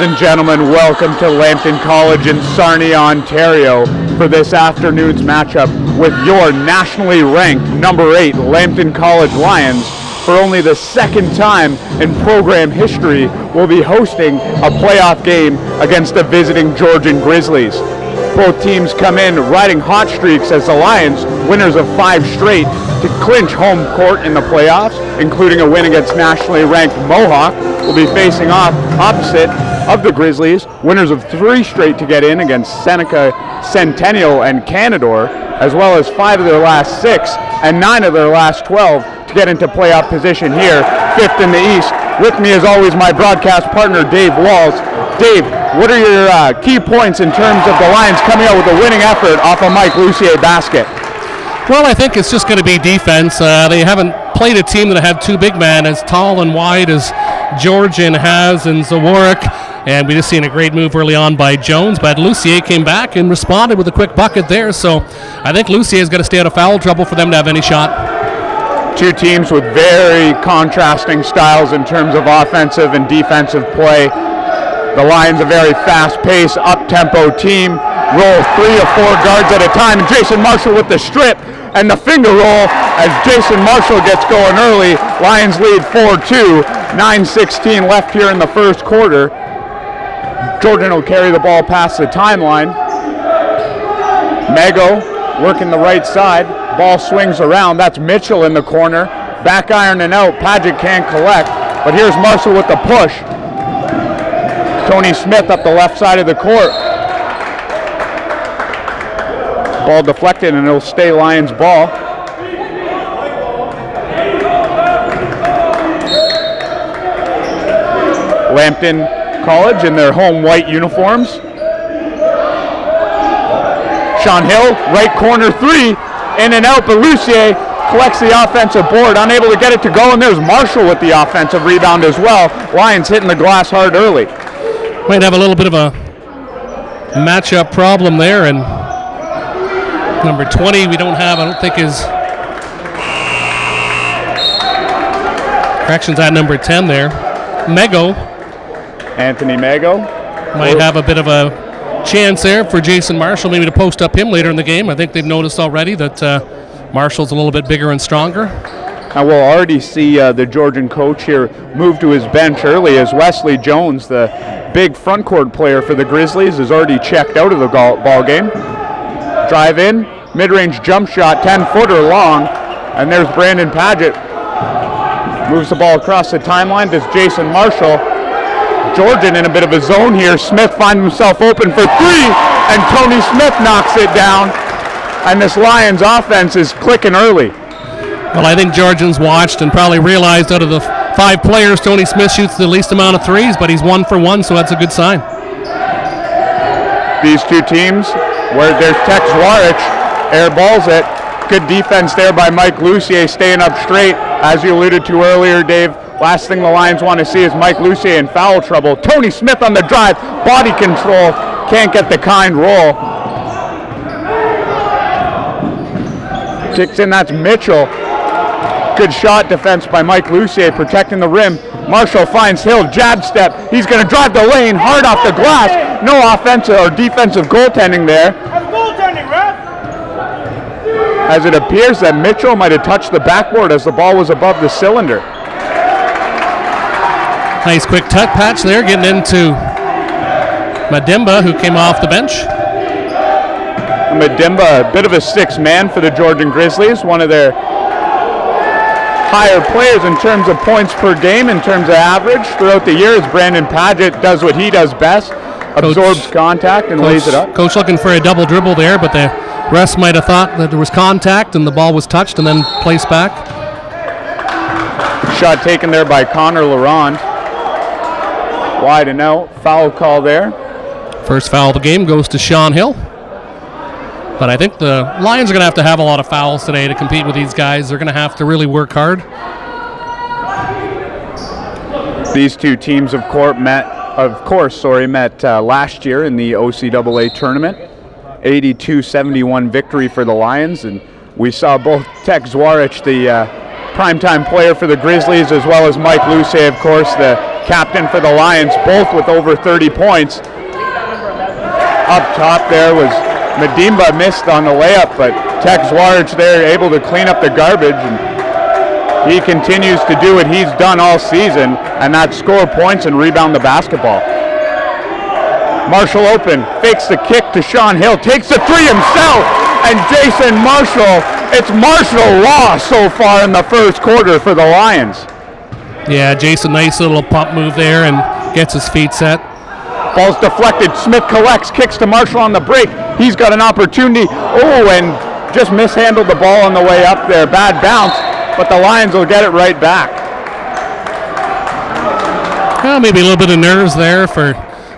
Ladies and gentlemen, welcome to Lambton College in Sarnia, Ontario for this afternoon's matchup with your nationally ranked number 8 Lambton College Lions. For only the second time in program history, will be hosting a playoff game against the visiting Georgian Grizzlies. Both teams come in riding hot streaks as the Lions, winners of five straight, to clinch home court in the playoffs, including a win against nationally ranked Mohawk, will be facing off opposite of the Grizzlies, winners of three straight to get in against Seneca, Centennial, and Canadore, as well as five of their last six and nine of their last 12 to get into playoff position here, fifth in the East. With me, as always, my broadcast partner, Dave Walls. Dave, what are your uh, key points in terms of the Lions coming out with a winning effort off a Mike Lucier basket? Well, I think it's just going to be defense. Uh, they haven't played a team that had two big men as tall and wide as Georgian has and Zwarich. And we just seen a great move early on by Jones, but Lucier came back and responded with a quick bucket there. So I think Lucier is going to stay out of foul trouble for them to have any shot. Two teams with very contrasting styles in terms of offensive and defensive play. The Lions a very fast-paced, up-tempo team. Roll three or four guards at a time. And Jason Marshall with the strip and the finger roll as Jason Marshall gets going early. Lions lead 4-2. 9-16 left here in the first quarter. Jordan will carry the ball past the timeline. Mego working the right side. Ball swings around. That's Mitchell in the corner. Back iron and out. Paget can't collect. But here's Marshall with the push. Tony Smith up the left side of the court. Ball deflected and it'll stay Lions ball. Lambton College in their home white uniforms. Sean Hill, right corner three, in and out, but Lucier collects the offensive board, unable to get it to go, and there's Marshall with the offensive rebound as well. Lions hitting the glass hard early. Might have a little bit of a matchup problem there, and number 20 we don't have, I don't think is. Corrections at number 10 there. Mego Anthony Mago. might have a bit of a chance there for Jason Marshall, maybe to post up him later in the game. I think they've noticed already that uh, Marshall's a little bit bigger and stronger. And we'll already see uh, the Georgian coach here move to his bench early as Wesley Jones, the big front court player for the Grizzlies, is already checked out of the ball game. Drive in, mid-range jump shot, 10 footer long, and there's Brandon Paget. Moves the ball across the timeline. Does Jason Marshall. Georgian in a bit of a zone here. Smith finds himself open for three, and Tony Smith knocks it down. And this Lions offense is clicking early. Well, I think Georgians watched and probably realized out of the five players, Tony Smith shoots the least amount of threes, but he's one for one, so that's a good sign. these two teams where there's Tex Zwarich airballs it. Good defense there by Mike Lucier staying up straight. As you alluded to earlier, Dave, last thing the Lions want to see is Mike Lucier in foul trouble. Tony Smith on the drive, body control, can't get the kind roll. Kicks in, that's Mitchell. Good shot defense by Mike Lucier protecting the rim. Marshall finds Hill, jab step. He's going to drive the lane hard off the glass. No offensive or defensive goaltending there. As it appears that Mitchell might have touched the backboard as the ball was above the cylinder. Nice quick tuck patch there, getting into Madimba, who came off the bench. Madimba, a bit of a six man for the Georgian Grizzlies, one of their higher players in terms of points per game, in terms of average throughout the year. As Brandon Paget does what he does best, absorbs contact and lays it up. Coach looking for a double dribble there, but the rest might have thought that there was contact and the ball was touched and then placed back. Shot taken there by Connor Laurent. Wide and out. Foul call there. First foul of the game goes to Sean Hill. But I think the Lions are going to have to have a lot of fouls today to compete with these guys. They're going to have to really work hard. These two teams, of course, met. Of course, sorry, met uh, last year in the OCAA tournament. 82-71 victory for the Lions, and we saw both Tex Zwarich, the uh, primetime player for the Grizzlies, as well as Mike Luce, of course, the captain for the Lions, both with over 30 points. Up top there was Medimba missed on the layup, but Tex Zwarich there able to clean up the garbage and he continues to do what he's done all season, and that's score points and rebound the basketball. Marshall open, fakes the kick to Sean Hill, takes the three himself, and Jason Marshall. It's Marshall Law so far in the first quarter for the Lions. Yeah, Jason, nice little pump move there and gets his feet set. Ball's deflected. Smith collects, kicks to Marshall on the break. He's got an opportunity. Oh, and just mishandled the ball on the way up there. Bad bounce, but the Lions will get it right back. Well, maybe a little bit of nerves there for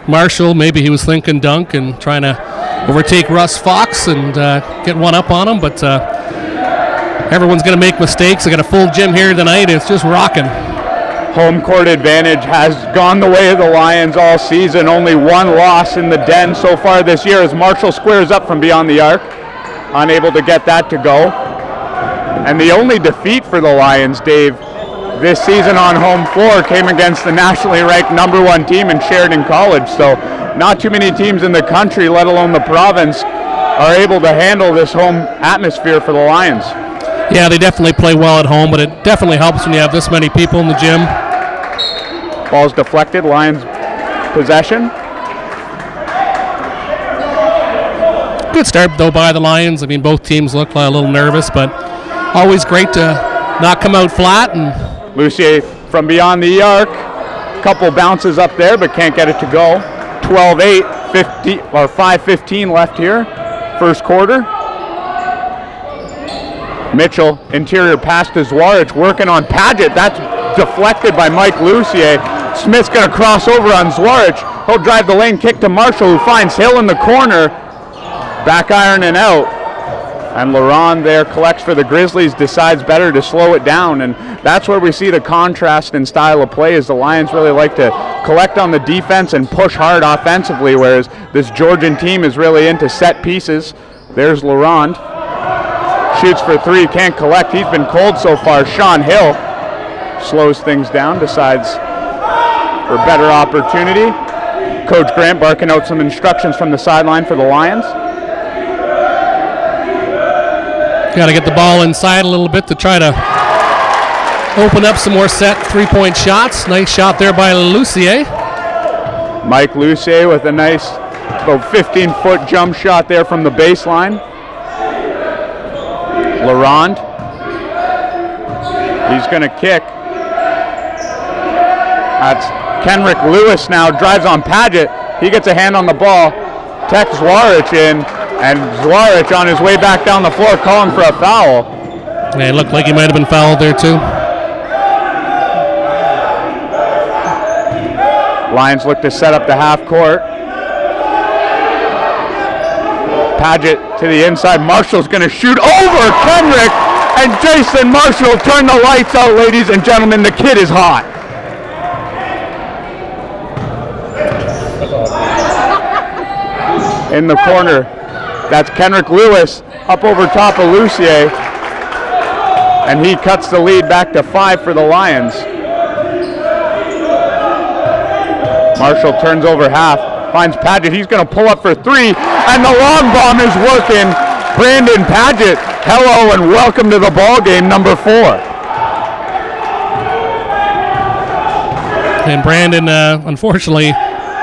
Marshall. Maybe he was thinking dunk and trying to overtake Russ Fox and uh, get one up on him. But uh, everyone's going to make mistakes. They got a full gym here tonight. It's just rocking. Home court advantage has gone the way of the Lions all season. Only one loss in the den so far this year as Marshall squares up from beyond the arc. Unable to get that to go. And the only defeat for the Lions, Dave, this season on home floor came against the nationally ranked number one team in Sheridan College. So not too many teams in the country, let alone the province, are able to handle this home atmosphere for the Lions. Yeah, they definitely play well at home, but it definitely helps when you have this many people in the gym. Ball's deflected, Lions possession. Good start, though, by the Lions. I mean, both teams look a little nervous, but always great to not come out flat. And Lucier from beyond the arc. Couple bounces up there, but can't get it to go. 12-8, 50 or 5-15 left here, first quarter. Mitchell, interior pass to Zwarich, working on Paget. That's deflected by Mike Lucier. Smith's going to cross over on Zwarich. He'll drive the lane, kick to Marshall, who finds Hill in the corner. Back iron and out. And Laurent there collects for the Grizzlies, decides better to slow it down. And that's where we see the contrast in style of play as the Lions really like to collect on the defense and push hard offensively, whereas this Georgian team is really into set pieces. There's Laurent. Shoots for three, can't collect. He's been cold so far. Sean Hill slows things down, decides for better opportunity. Coach Grant barking out some instructions from the sideline for the Lions. Got to get the ball inside a little bit to try to open up some more set three point shots. Nice shot there by Lucier. Mike Lucier with a nice about 15 foot jump shot there from the baseline. Laurent. He's going to kick. That's Kenrick Lewis now drives on Paget. He gets a hand on the ball. Tex Zwarich in. And Zwarich on his way back down the floor calling for a foul. Yeah, it looked like he might have been fouled there too. Lions look to set up the half court. Paget to the inside. Marshall's going to shoot over Kenrick. And Jason Marshall turn the lights out, ladies and gentlemen. The kid is hot. In the corner, that's Kenrick Lewis up over top of Lucier. And he cuts the lead back to five for the Lions. Marshall turns over half, finds Paget. He's going to pull up for three, and the long bomb is working. Brandon Paget, hello and welcome to the ball game, number four. And Brandon, uh, unfortunately,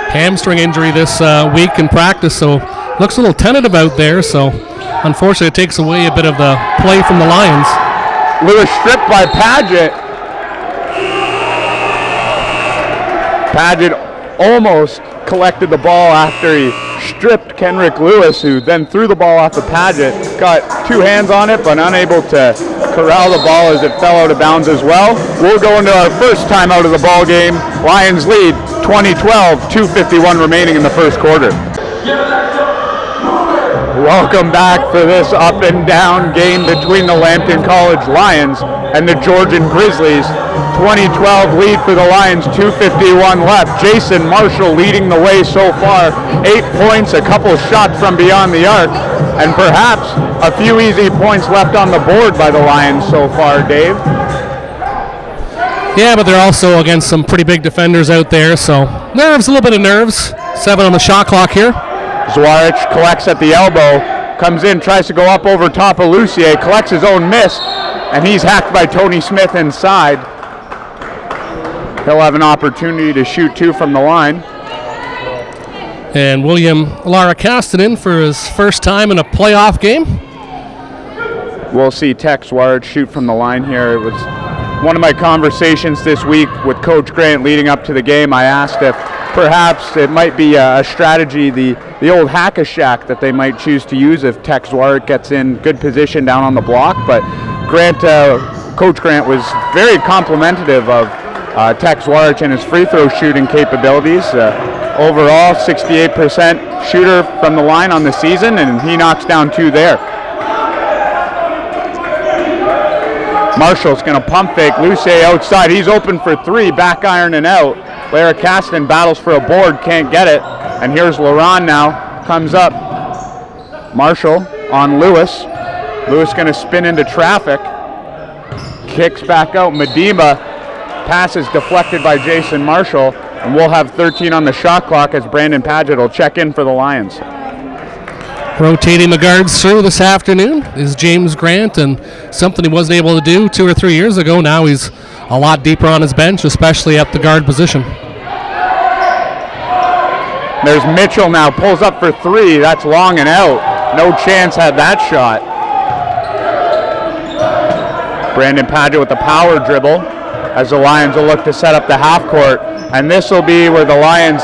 hamstring injury this uh, week in practice, so looks a little tentative out there. So unfortunately, it takes away a bit of the play from the Lions. Lewis stripped by Paget. Paget almost collected the ball after he stripped Kenrick Lewis, who then threw the ball off the Paget. Got two hands on it, but unable to corral the ball as it fell out of bounds as well. We'll go into our first time out of the ball game. Lions lead 2012, 251 remaining in the first quarter. Welcome back for this up and down game between the Lambton College Lions and the Georgian Grizzlies. 2012 lead for the Lions, 251 left. Jason Marshall leading the way so far. Eight points, a couple shots from beyond the arc, and perhaps a few easy points left on the board by the Lions so far, Dave. Yeah, but they're also against some pretty big defenders out there, so nerves, a little bit of nerves. Seven on the shot clock here. Zwarich collects at the elbow, comes in, tries to go up over top of Lucier, collects his own miss, and he's hacked by Tony Smith inside. He'll have an opportunity to shoot two from the line. And William Lara Castanen for his first time in a playoff game. We'll see Tex Zwarich shoot from the line here. It was one of my conversations this week with Coach Grant leading up to the game. I asked if perhaps it might be a, strategy, the, the old hack a Shaq that they might choose to use if Tex Zwarich gets in good position down on the block. But Grant, uh, Coach Grant was very complimentary of uh, Tex Zwarich and his free throw shooting capabilities. Uh, overall, 68% shooter from the line on the season, and he knocks down two there. Marshall's going to pump fake. Luce outside. He's open for three. Back iron and out. Lara Caston battles for a board. Can't get it. And here's Laurent now. Comes up. Marshall on Lewis. Lewis going to spin into traffic. Kicks back out. Medema. Passes deflected by Jason Marshall. And we'll have 13 on the shot clock as Brandon Paget will check in for the Lions. Rotating the guards through this afternoon is James Grant, and something he wasn't able to do two or three years ago. Now he's a lot deeper on his bench, especially at the guard position. There's Mitchell now, pulls up for three. That's long and out. No chance had that shot. Brandon Paget with the power dribble. as the Lions will look to set up the half court. And this will be where the Lions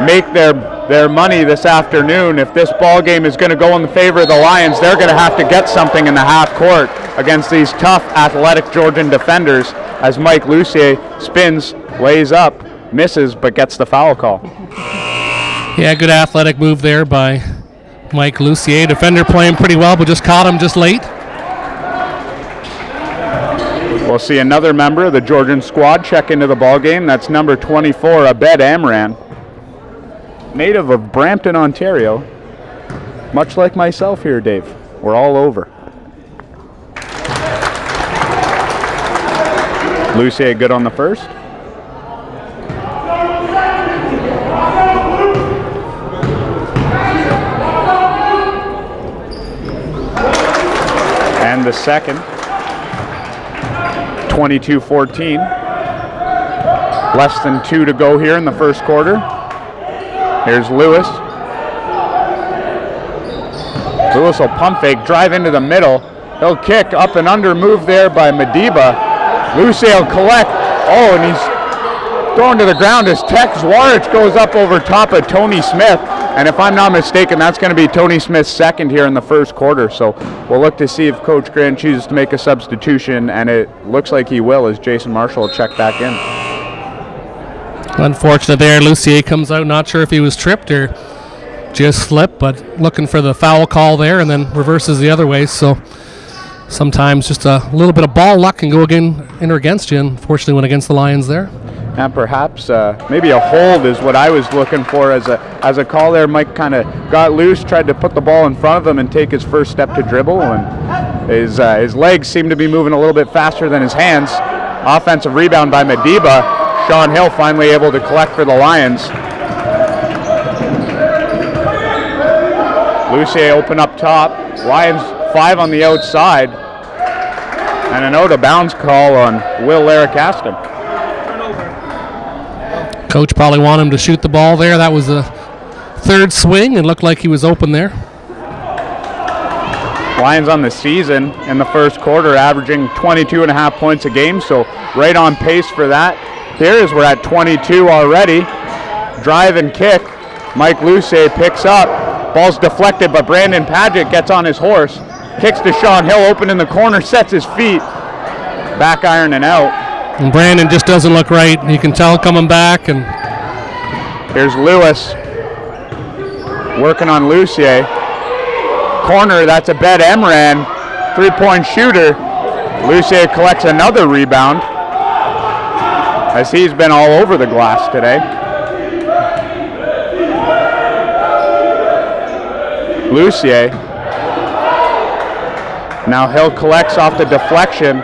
make their their money this afternoon. If this ball game is going to go in the favor of the Lions, they're going to have to get something in the half court against these tough, athletic Georgian defenders. As Mike Lucier spins, lays up, misses, but gets the foul call. Yeah, good athletic move there by Mike Lucier. Defender playing pretty well, but just caught him just late. We'll see another member of the Georgian squad check into the ball game. That's number 24, Abed Amran, native of Brampton, Ontario. Much like myself here, Dave. We're all over. Lucier good on the first. And the second. 22 14. Less than two to go here in the first quarter. Here's Lewis. Lewis will pump fake, drive into the middle. He'll kick up and under move there by Madiba. Lucier will collect. Oh, and he's thrown to the ground as Tex Zwarich goes up over top of Tony Smith. And if I'm not mistaken, that's going to be Tony Smith's second here in the first quarter. So we'll look to see if Coach Grant chooses to make a substitution, and it looks like he will as Jason Marshall will check back in. Unfortunate there. Lucier comes out, not sure if he was tripped or just slipped, but looking for the foul call there and then reverses the other way. So sometimes just a little bit of ball luck can go again in or against you. Unfortunately, went against the Lions there. And perhaps uh, maybe a hold is what I was looking for as a as a call there. Mike kind of got loose, tried to put the ball in front of him and take his first step to dribble, and his uh, his legs seem to be moving a little bit faster than his hands. Offensive rebound by Madiba. Sean Hill finally able to collect for the Lions. Lucier open up top. Lions five on the outside. And an out of bounds call on Will Laricaston. Coach probably wanted him to shoot the ball there. That was a third swing and looked like he was open there. Lions on the season in the first quarter averaging 22 and a half points a game, so right on pace for that. Here is we're at 22 already. Drive and kick. Mike Lucier picks up. Ball's deflected, but Brandon Paget gets on his horse. Kicks to Sean Hill, open in the corner, sets his feet. Back iron and out. And Brandon just doesn't look right. You can tell coming back. And Here's Lewis working on Lucier. Corner, that's Abed Amran. Three point shooter. Lucier collects another rebound as he's been all over the glass today. Lucier. Now Hill collects off the deflection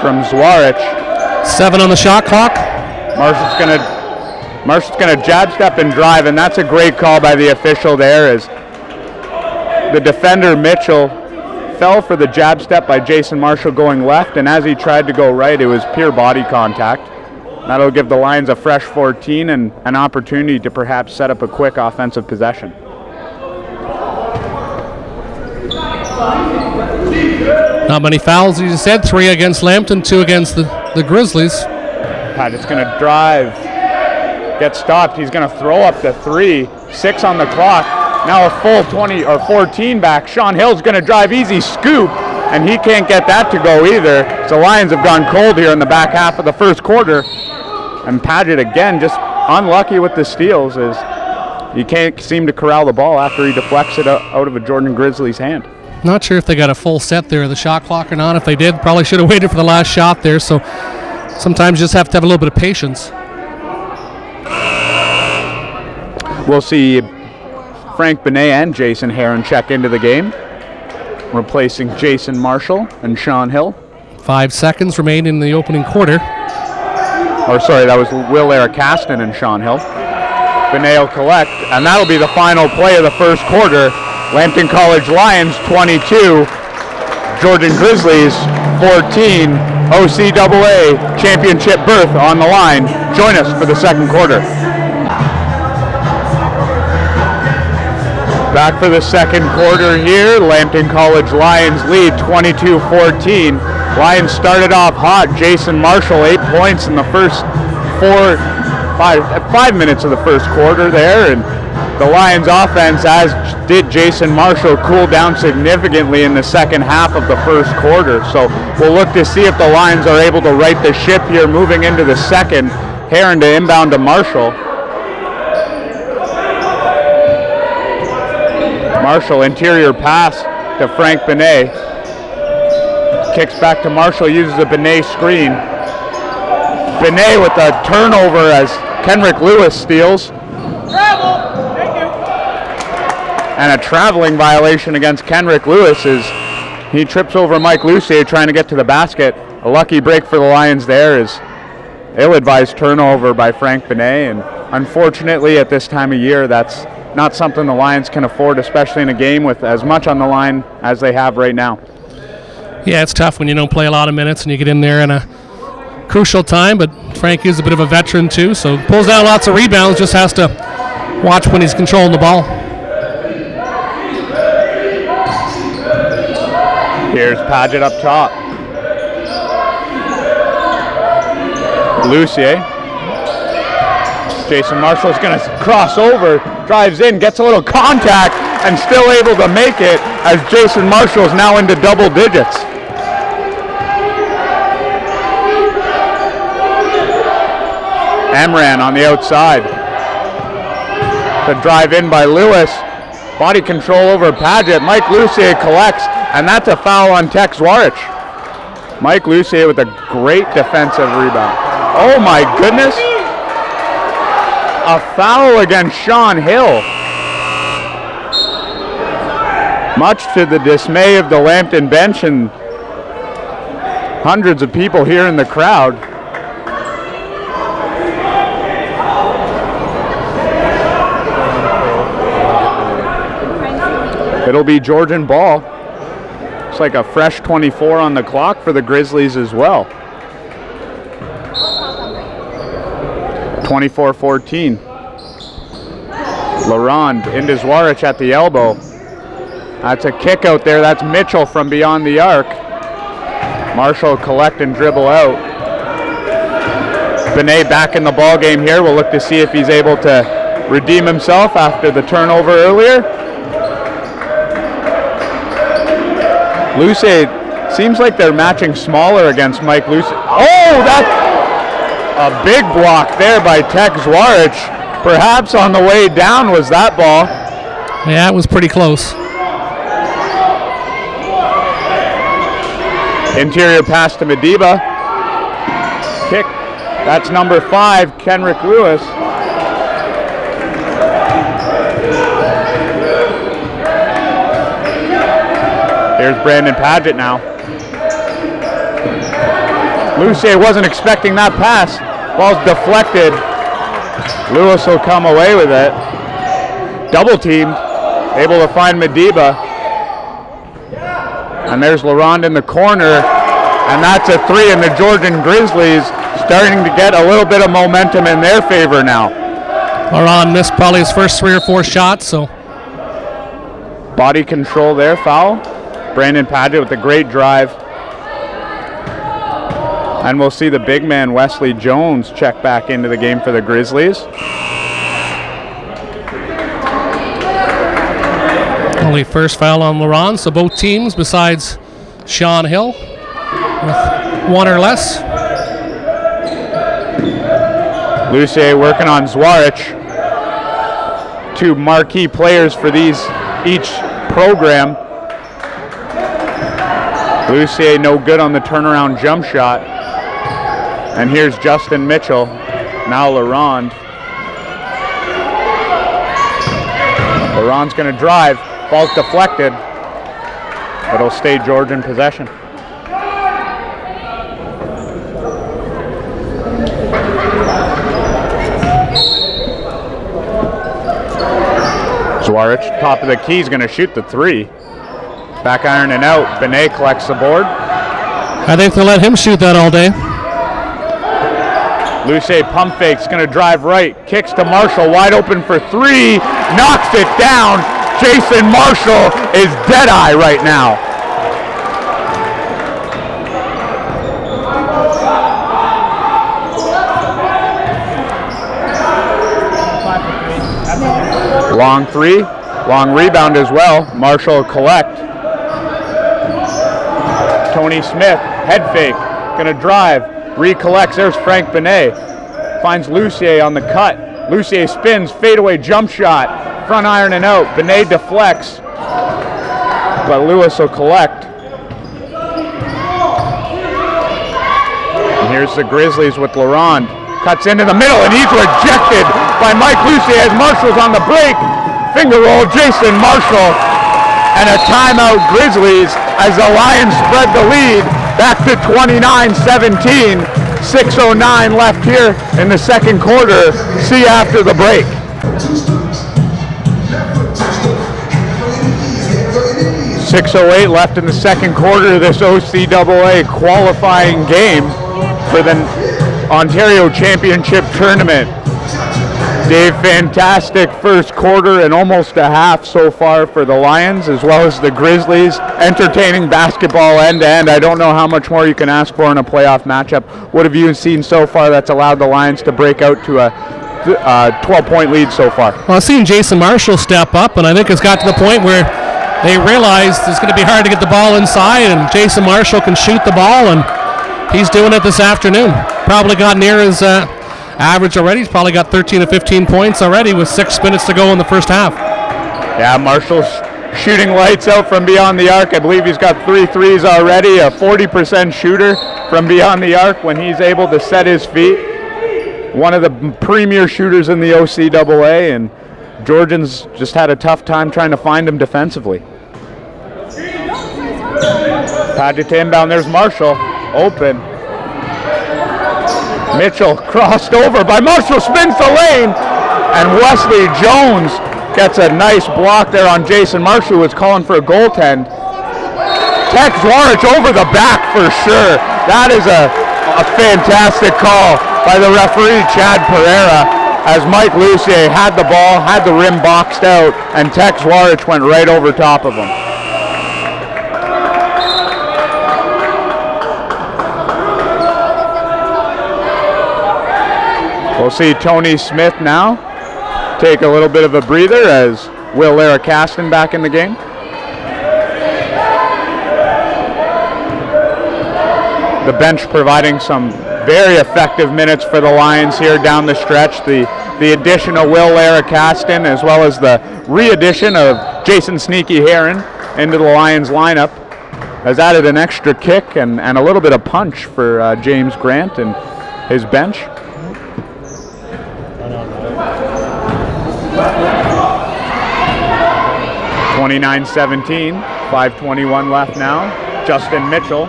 from Zwarich. seven on the shot clock. Marshall's gonna Marshall's gonna jab step and drive, and that's a great call by the official there as the defender Mitchell fell for the jab step by Jason Marshall going left, and as he tried to go right, it was pure body contact. That'll give the Lions a fresh 14 and an opportunity to perhaps set up a quick offensive possession. Not many fouls, as you said. Three against Lambton, two against the, the Grizzlies. Paget's gonna drive, get stopped. He's gonna throw up the three, six on the clock. Now a full 20 or 14 back. Sean Hill's gonna drive easy scoop, and he can't get that to go either. So Lions have gone cold here in the back half of the first quarter. And Paget again just unlucky with the steals as he can't seem to corral the ball after he deflects it out of a Georgian Grizzly's hand. Not sure if they got a full set there, the shot clock or not. If they did, probably should have waited for the last shot there. So sometimes you just have to have a little bit of patience. We'll see Frank Benet and Jason Heron check into the game, replacing Jason Marshall and Sean Hill. Five seconds remain in the opening quarter. Or sorry, that was Will Caston and Sean Hill. Benet collect, and that'll be the final play of the first quarter. Lambton College Lions 22, Georgian Grizzlies 14. OCAA championship berth on the line. Join us for the second quarter. Back for the second quarter here. Lambton College Lions lead 22-14. Lions started off hot. Jason Marshall, eight points in the first four, five, five minutes of the first quarter there, and the Lions offense, as did Jason Marshall, cooled down significantly in the second half of the first quarter. So we'll look to see if the Lions are able to right the ship here moving into the second. Heron to inbound to Marshall. Marshall, interior pass to Frank Benet. Kicks back to Marshall, uses a Benet screen. Benet with a turnover as Kenrick Lewis steals. Travel. Thank you. And a traveling violation against Kenrick Lewis is he trips over Mike Lucier trying to get to the basket. A lucky break for the Lions there is ill-advised turnover by Frank Benet, and unfortunately at this time of year that's not something the Lions can afford, especially in a game with as much on the line as they have right now. Yeah, it's tough when you don't play a lot of minutes and you get in there in a crucial time, but Frank is a bit of a veteran too, so pulls down lots of rebounds, just has to watch when he's controlling the ball. Here's Paget up top. Lucier. Jason Marshall is going to cross over, drives in, gets a little contact, and still able to make it as Jason Marshall is now into double digits. Amran on the outside. The drive in by Lewis. Body control over Paget. Mike Lucier collects, and that's a foul on Tex Zwarich. Mike Lucier with a great defensive rebound. Oh my goodness. A foul against Sean Hill. Much to the dismay of the Lambton bench and hundreds of people here in the crowd. It'll be Georgian ball. It's like a fresh 24 on the clock for the Grizzlies as well. 24-14. Laurent into Zwarich at the elbow. That's a kick out there. That's Mitchell from beyond the arc. Marshall collect and dribble out. Benet back in the ball game here. We'll look to see if he's able to redeem himself after the turnover earlier. Luce seems like they're matching smaller against Mike Luce. Oh, that's a big block there by Tex Zwarich. Perhaps on the way down was that ball. Yeah, it was pretty close. Interior pass to Mediba. Kick. That's number five, Kenrick Lewis. There's Brandon Paget now. Lucier wasn't expecting that pass. Ball's deflected. Lewis will come away with it. Double teamed. Able to find Mediba. And there's Laurent in the corner. And that's a three. And the Georgian Grizzlies starting to get a little bit of momentum in their favor now. Laurent missed probably his first three or four shots, so. Body control there, foul. Brandon Paget with a great drive. And we'll see the big man Wesley Jones check back into the game for the Grizzlies. Only first foul on Laurent, so both teams, besides Sean Hill, with one or less. Lucier working on Zwarich. Two marquee players for these each program. Lucier no good on the turnaround jump shot. And here's Justin Mitchell. Now Laurent. Laurent's going to drive. Ball's deflected. But it'll stay Georgian possession. Zwarich, top of the key, is going to shoot the three. Back iron and out. Benet collects the board. I think they'll let him shoot that all day. Luce pump fake's going to drive right, kicks to Marshall, wide open for three, knocks it down. Jason Marshall is dead eye right now. Long three, long rebound as well. Marshall collect. Tony Smith, head fake, gonna drive, recollects. There's Frank Benet. Finds Lucier on the cut. Lucier spins, fadeaway jump shot, front iron and out. Benet deflects, but Lewis will collect. And here's the Grizzlies with Laurent. Cuts into the middle and he's rejected by Mike Lucier as Marshall's on the break. Finger roll, Jason Marshall. And a timeout Grizzlies as the Lions spread the lead back to 29-17. 6.09 left here in the second quarter. See you after the break. 6.08 left in the second quarter of this OCAA qualifying game for the Ontario Championship Tournament. Dave, fantastic first quarter and almost a half so far for the Lions as well as the Grizzlies. Entertaining basketball end to end. I don't know how much more you can ask for in a playoff matchup. What have you seen so far that's allowed the Lions to break out to a 12 point lead so far? Well, I've seen Jason Marshall step up, and I think it's got to the point where they realized it's going to be hard to get the ball inside, and Jason Marshall can shoot the ball, and he's doing it this afternoon. Probably got near his uh, average already. He's probably got 13 to 15 points already with six minutes to go in the first half. Yeah, Marshall's shooting lights out from beyond the arc. I believe he's got three threes already, a 40% shooter from beyond the arc when he's able to set his feet. One of the premier shooters in the OCAA, and Georgians just had a tough time trying to find him defensively. Paget to inbound, there's Marshall, open. Mitchell crossed over by Marshall, spins the lane, and Wesley Jones gets a nice block there on Jason Marshall, who was calling for a goaltend. Tex Zwarich over the back for sure. That is a, a fantastic call by the referee, Chad Pereira, as Mike Lucier had the ball, had the rim boxed out, and Tex Zwarich went right over top of him. We'll see Tony Smith now take a little bit of a breather as Will Laracaston back in the game. The bench providing some very effective minutes for the Lions here down the stretch. The the addition of Will Laracaston as well as the re-addition of Jason Sneaky Heron into the Lions lineup has added an extra kick and, and a little bit of punch for uh, James Grant and his bench. 29-17, 521 left now. Justin Mitchell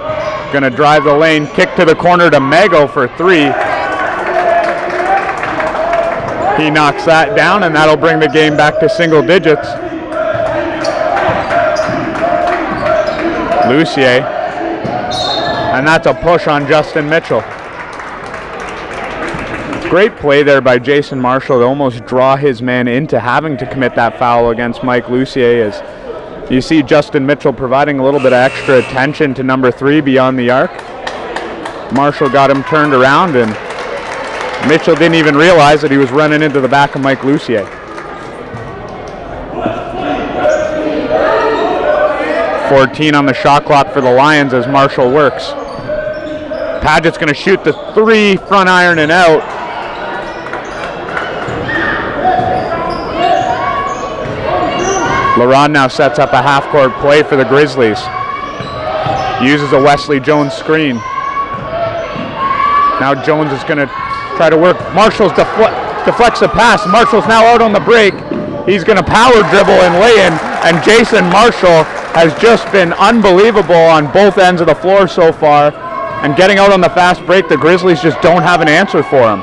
gonna drive the lane, kick to the corner to Mago for three. He knocks that down and that'll bring the game back to single digits. Lucier. And that's a push on Justin Mitchell. Great play there by Jason Marshall to almost draw his man into having to commit that foul against Mike Lucier as you see Justin Mitchell providing a little bit of extra attention to number three beyond the arc. Marshall got him turned around and Mitchell didn't even realize that he was running into the back of Mike Lucier. Fourteen on the shot clock for the Lions as Marshall works. Paget's going to shoot the three front iron and out. Laurent now sets up a half court play for the Grizzlies. Uses a Wesley Jones screen. Now Jones is going to try to work. Marshall's defle- deflects the pass. Marshall's now out on the break. He's going to power dribble and lay in. And Jason Marshall has just been unbelievable on both ends of the floor so far. And getting out on the fast break, the Grizzlies just don't have an answer for him.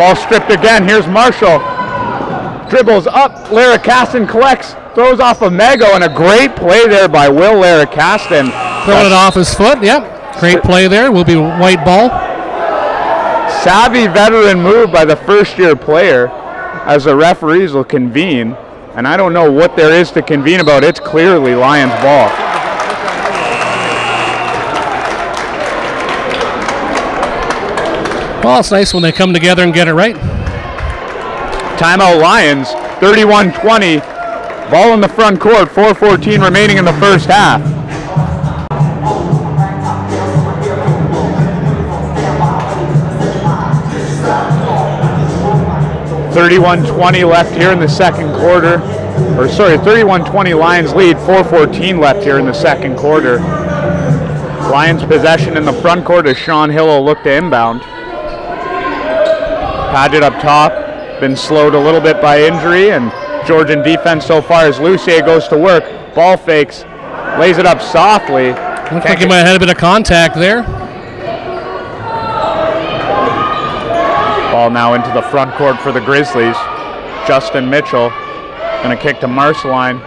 Ball stripped again. Here's Marshall dribbles up. Laracaston collects, throws off of Mego, and a great play there by Will Laracaston. Throwing it off his foot. Yep. Great play there. Will be white ball. Savvy veteran move by the first year player as the referees will convene. And I don't know what there is to convene about. It's clearly Lions ball. Well, it's nice when they come together and get it right. Timeout Lions, 31-20. Ball in the front court, 4.14 remaining in the first half. Thirty-one twenty left here in the second quarter. Or sorry, 31-20 Lions lead, 4.14 left here in the second quarter. Lions possession in the front court as Sean Hill will look to inbound. Paget up top, been slowed a little bit by injury, and Georgian defense so far as Lucier goes to work. Ball fakes, lays it up softly. Looks like he might have had a bit of contact there. Ball now into the front court for the Grizzlies. Justin Mitchell gonna kick to Marceline.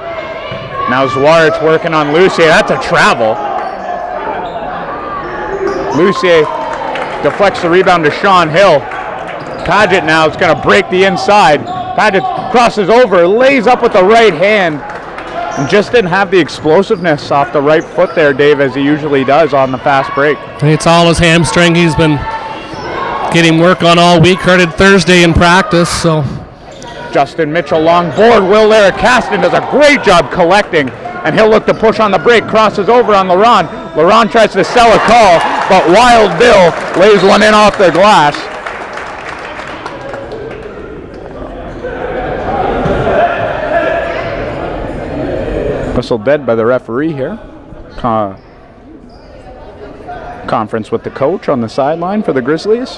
Now Zwarich working on Lucier. That's a travel. Lucier deflects the rebound to Sean Hill. Paget now is going to break the inside. Paget crosses over, lays up with the right hand, and just didn't have the explosiveness off the right foot there, Dave, as he usually does on the fast break. It's all his hamstring. He's been getting work on all week. It Thursday in practice, so Justin Mitchell long board. Will Eric Caston does a great job collecting, and he'll look to push on the break. Crosses over on Laurent. Laurent tries to sell a call, but Wild Bill lays one in off the glass. Whistle dead by the referee here. Con- conference with the coach on the sideline for the Grizzlies.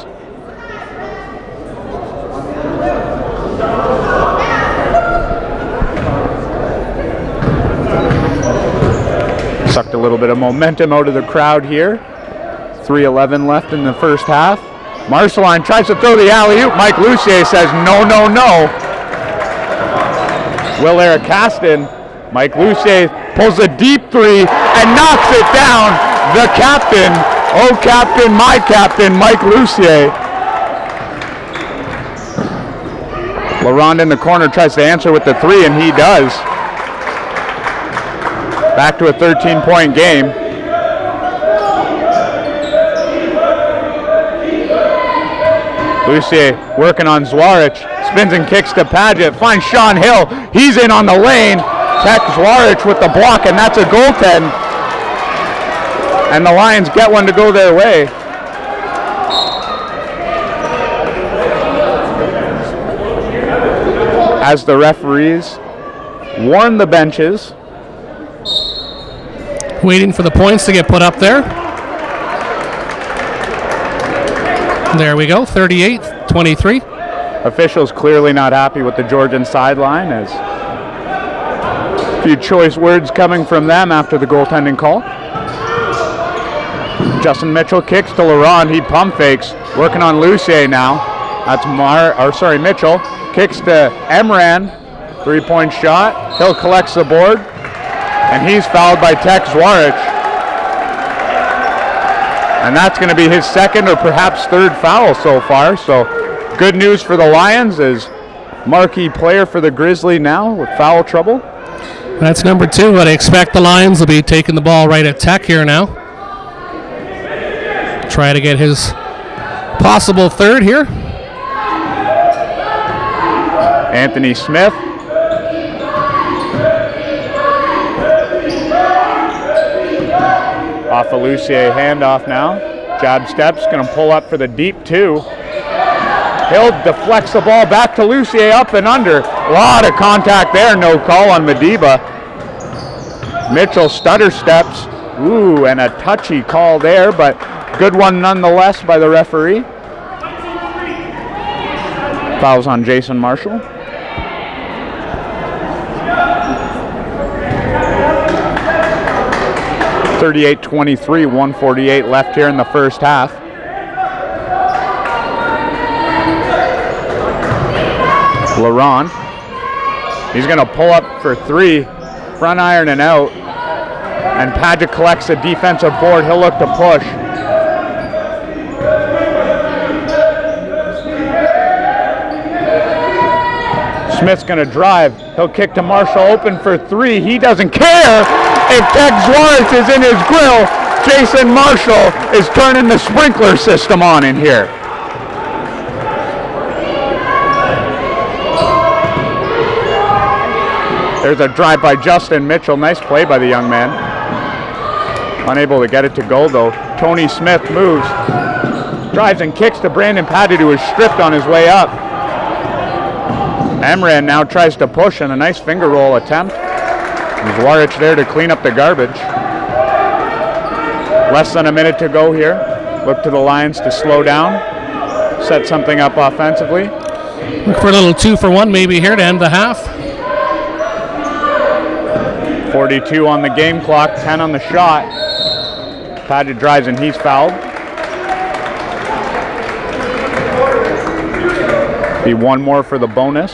Sucked a little bit of momentum out of the crowd here. 3.11 left in the first half. Marceline tries to throw the alley oop. Mike Lucier says no, no, no. Will Eric Caston. Mike Lucier pulls a deep three and knocks it down. The captain, oh captain, my captain, Mike Lucier. Laurent in the corner tries to answer with the three, and he does. Back to a 13 point game. Lucier working on Zwarich. Spins and kicks to Paget. Finds Sean Hill. He's in on the lane. Tex Zwarich with the block, and that's a goaltend. And the Lions get one to go their way. As the referees warn the benches waiting for the points to get put up there. There we go, 38 23. Officials clearly not happy with the Georgian sideline as few choice words coming from them after the goaltending call. Justin Mitchell kicks to Laurent. He pump fakes, working on Lucier now. That's Mar, or sorry, Mitchell kicks to Amran. Three-point shot. Hill collects the board, and he's fouled by Tex Zwarich. And that's going to be his second or perhaps third foul so far. So good news for the Lions is marquee player for the Grizzly now with foul trouble. That's number two. but I expect the Lions will be taking the ball right at Tex here now. Try to get his possible third here. Anthony Smith. Off of Lucier handoff now. Jab steps, gonna pull up for the deep two. Hill deflects the ball back to Lucier up and under. A lot of contact there, no call on Madiba. Mitchell stutter steps. Ooh, and a touchy call there, but good one nonetheless by the referee. Fouls on Jason Marshall. Thirty-eight twenty-three, 148 left here in the first half. Laurent. He's going to pull up for three, front iron and out. And Paget collects the defensive board. He'll look to push. Smith's going to drive. He'll kick to Marshall open for three. He doesn't care if Tex Zwarich is in his grill. Jason Marshall is turning the sprinkler system on in here. There's a drive by Justin Mitchell. Nice play by the young man. Unable to get it to go though. Tony Smith moves, drives and kicks to Brandon Paget, who is stripped on his way up. Amran now tries to push and a nice finger roll attempt. There's Zwarich there to clean up the garbage. Less than a minute to go here. Look to the Lions to slow down, set something up offensively. Look for a little two for one maybe here to end the half. 42 on the game clock, 10 on the shot. Paget drives and he's fouled. Be one more for the bonus.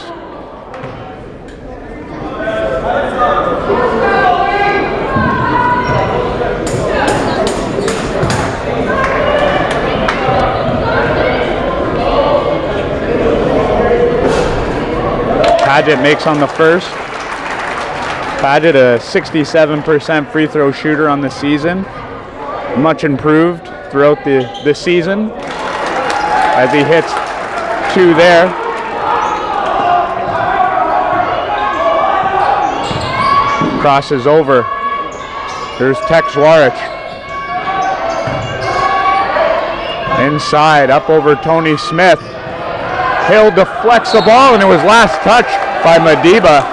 Paget makes on the first. Paget, a 67% free throw shooter on the season. Much improved throughout the, the season as he hits two there. Crosses over. There's Tex Zwarich. Inside, up over Tony Smith. Hill deflects the ball, and it was last touch by Madiba,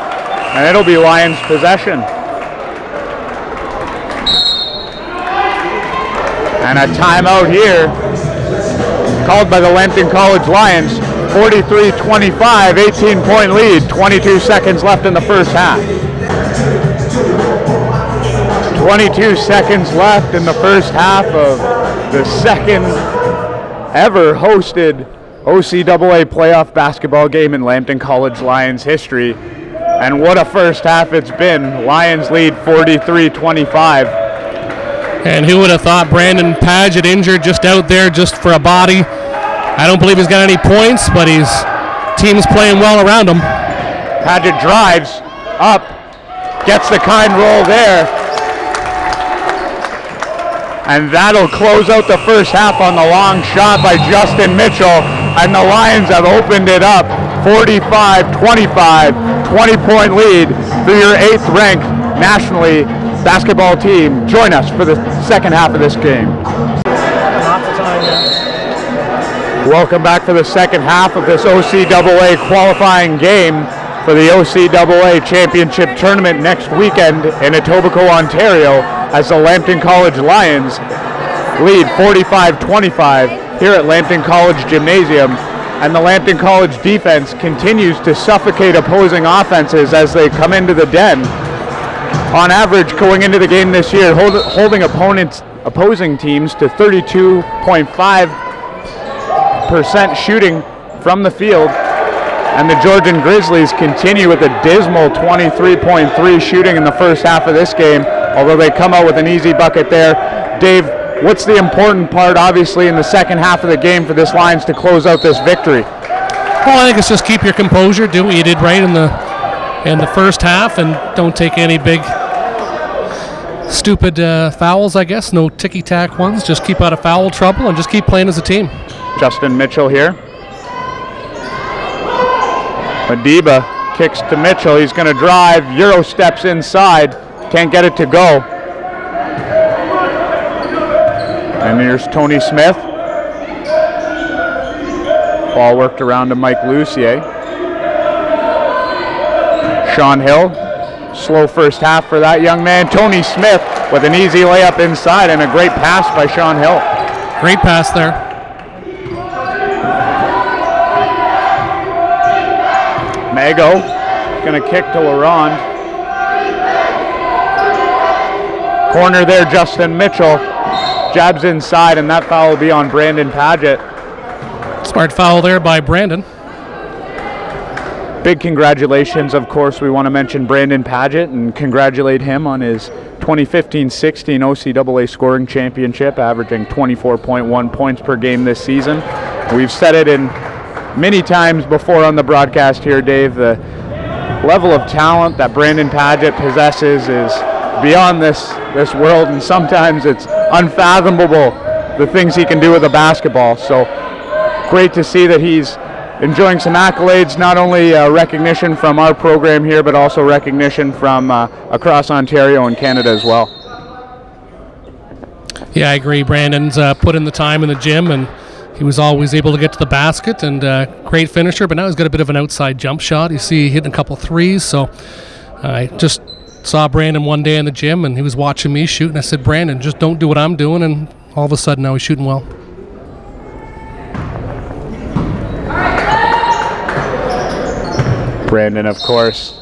and it'll be Lions possession. And a timeout here called by the Lambton College Lions. 43-25, 18 point lead, 22 seconds left in the first half. 22 seconds left in the first half of the second ever hosted OCAA playoff basketball game in Lambton College Lions history. And what a first half it's been. Lions lead 43-25. And who would have thought Brandon Paget injured just out there just for a body? I don't believe he's got any points, but his team's playing well around him. Paget drives up, gets the kind roll there. And that'll close out the first half on the long shot by Justin Mitchell. And the Lions have opened it up 45 25, 20 point lead for your eighth ranked nationally basketball team. Join us for the second half of this game. Welcome back for the second half of this OCAA qualifying game for the OCAA Championship Tournament next weekend in Etobicoke, Ontario, as the Lambton College Lions lead 45-25 here at Lambton College Gymnasium. And the Lambton College defense continues to suffocate opposing offenses as they come into the den. On average, going into the game this year, hold, holding opponents, opposing teams to 32.5 percent shooting from the field. And the Georgian Grizzlies continue with a dismal 23.3 shooting in the first half of this game, although they come out with an easy bucket there. Dave, what's the important part, obviously, in the second half of the game for this Lions to close out this victory? Well, I think it's just keep your composure, do what you did right in the in the first half, and don't take any big stupid uh, fouls. I guess no ticky tack ones. Just keep out of foul trouble and just keep playing as a team. Justin Mitchell here. Madiba kicks to Mitchell. He's going to drive. Euro steps inside. Can't get it to go. And here's Tony Smith. Ball worked around to Mike Lucier. Sean Hill. Slow first half for that young man. Tony Smith with an easy layup inside and a great pass by Sean Hill. Great pass there. Mago gonna kick to Laurent. Corner there, Justin Mitchell. Jabs inside, and that foul will be on Brandon Paget. Smart foul there by Brandon. Big congratulations, of course. We want to mention Brandon Paget and congratulate him on his 2015-16 OCAA scoring championship, averaging 24.1 points per game this season. We've said it in many times before on the broadcast here, Dave. The level of talent that Brandon Paget possesses is beyond this this world, and sometimes it's unfathomable the things he can do with a basketball. So great to see that he's enjoying some accolades, not only uh, recognition from our program here, but also recognition from uh, across Ontario and Canada as well. Yeah, I agree. Brandon's uh, put in the time in the gym, and he was always able to get to the basket and uh, great finisher. But now he's got a bit of an outside jump shot. You see, he hitting a couple threes. So I just saw Brandon one day in the gym, and he was watching me shoot, and I said, Brandon, just don't do what I'm doing. And all of a sudden, now he's shooting well. Brandon, of course.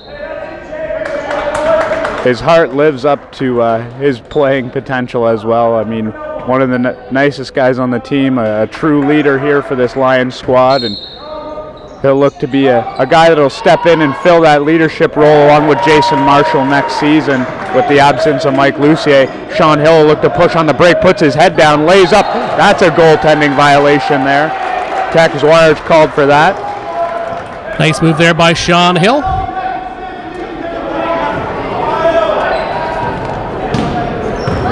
His heart lives up to uh, his playing potential as well. I mean, one of the n- nicest guys on the team, a, a, true leader here for this Lions squad, and he'll look to be a, a guy that'll step in and fill that leadership role along with Jason Marshall next season with the absence of Mike Lucier. Sean Hill will look to push on the break, puts his head down, lays up. That's a goaltending violation there. Tex Zwarich called for that. Nice move there by Sean Hill.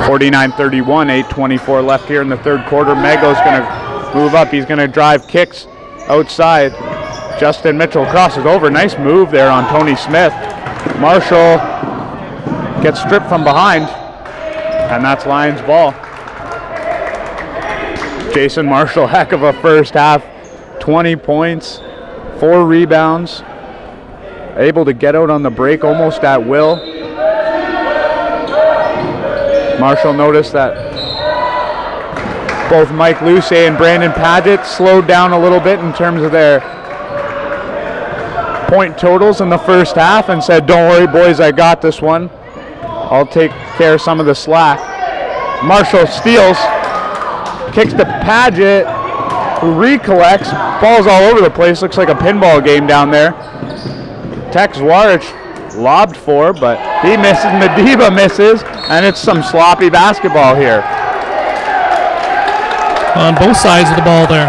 Forty-nine thirty-one, 824 left here in the third quarter. Mego's going to move up. He's going to drive kicks outside. Justin Mitchell crosses over. Nice move there on Tony Smith. Marshall gets stripped from behind, and that's Lions ball. Jason Marshall, heck of a first half. 20 points, four rebounds, able to get out on the break almost at will. Marshall noticed that both Mike Lucier and Brandon Paget slowed down a little bit in terms of their point totals in the first half and said, Don't worry, boys, I got this one. I'll take care of some of the slack. Marshall steals, kicks to Paget, who recollects, balls all over the place. Looks like a pinball game down there. Tex Zwarich lobbed for, but he misses. Madiba misses, and it's some sloppy basketball here. On both sides of the ball there.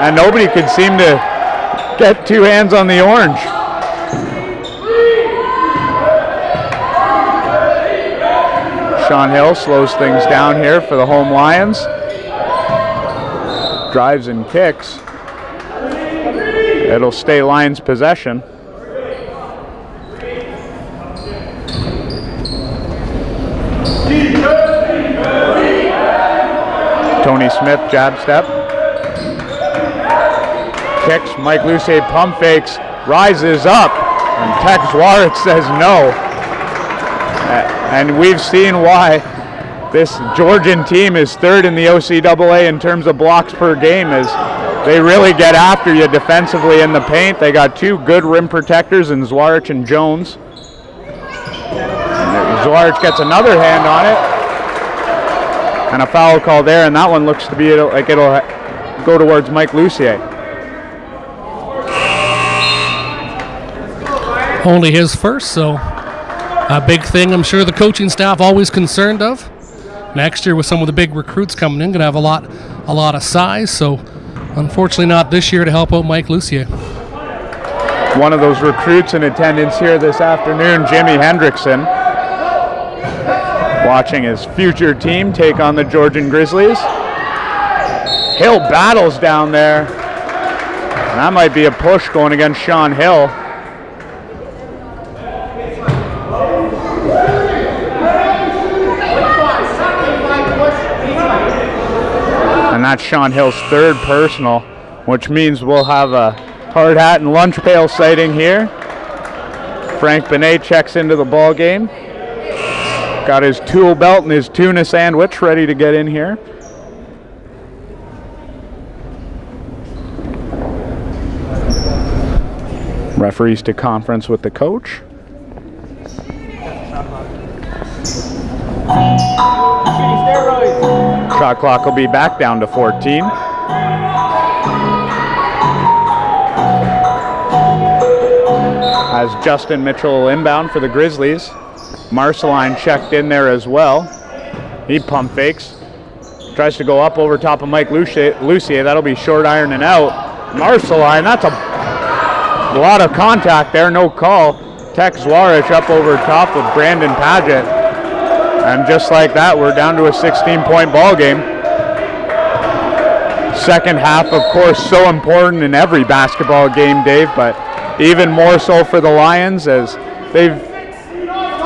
And nobody could seem to get two hands on the orange. Sean Hill slows things down here for the home Lions. Drives and kicks. It'll stay Lions possession. Tony Smith jab step. Kicks, Mike Lucier pump fakes, rises up, and Tex Zwarich says no. And we've seen why this Georgian team is third in the OCAA in terms of blocks per game as they really get after you defensively in the paint. They got two good rim protectors in Zwarich and Jones. Zwarich gets another hand on it. And a foul call there, and that one looks to be like it'll go towards Mike Lucier. Only his first, so a big thing I'm sure the coaching staff always concerned of. Next year with some of the big recruits coming in, gonna have a lot a lot of size, so unfortunately not this year to help out Mike Lucier. One of those recruits in attendance here this afternoon, Jimmy Hendrickson, watching his future team take on the Georgian Grizzlies. Hill battles down there. And that might be a push going against Sean Hill. And that's Sean Hill's third personal, which means we'll have a hard hat and lunch pail sighting here. Frank Benet checks into the ball game. Got his tool belt and his tuna sandwich ready to get in here. Referees to conference with the coach. Shot clock will be back down to 14. As Justin Mitchell inbound for the Grizzlies. Marceline checked in there as well. He pump fakes. Tries to go up over top of Mike Lucier. That'll be short iron and out. Marceline, that's a lot of contact there, no call. Tex Zwarich up over top of Brandon Paget. And just like that, we're down to a 16 point ball game. second half, of course, so important in every basketball game, Dave, but even more so for the Lions as they've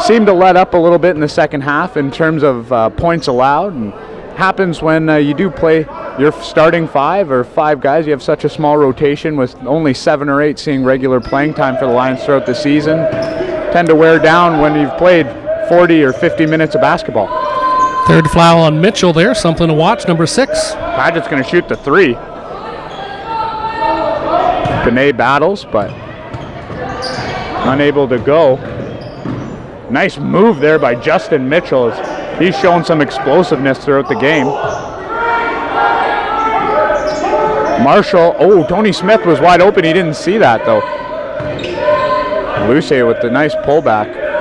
seemed to let up a little bit in the second half in terms of uh, points allowed. And happens when uh, you do play your starting five or five guys. You have such a small rotation with only seven or eight seeing regular playing time for the Lions throughout the season. Tend to wear down when you've played 40 or 50 minutes of basketball. Third foul on Mitchell there, something to watch. Number six. Paget's going to shoot the three. Benet battles, but unable to go. Nice move there by Justin Mitchell. He's shown some explosiveness throughout the game. Marshall, oh, Tony Smith was wide open. He didn't see that though. Luce with the nice pullback.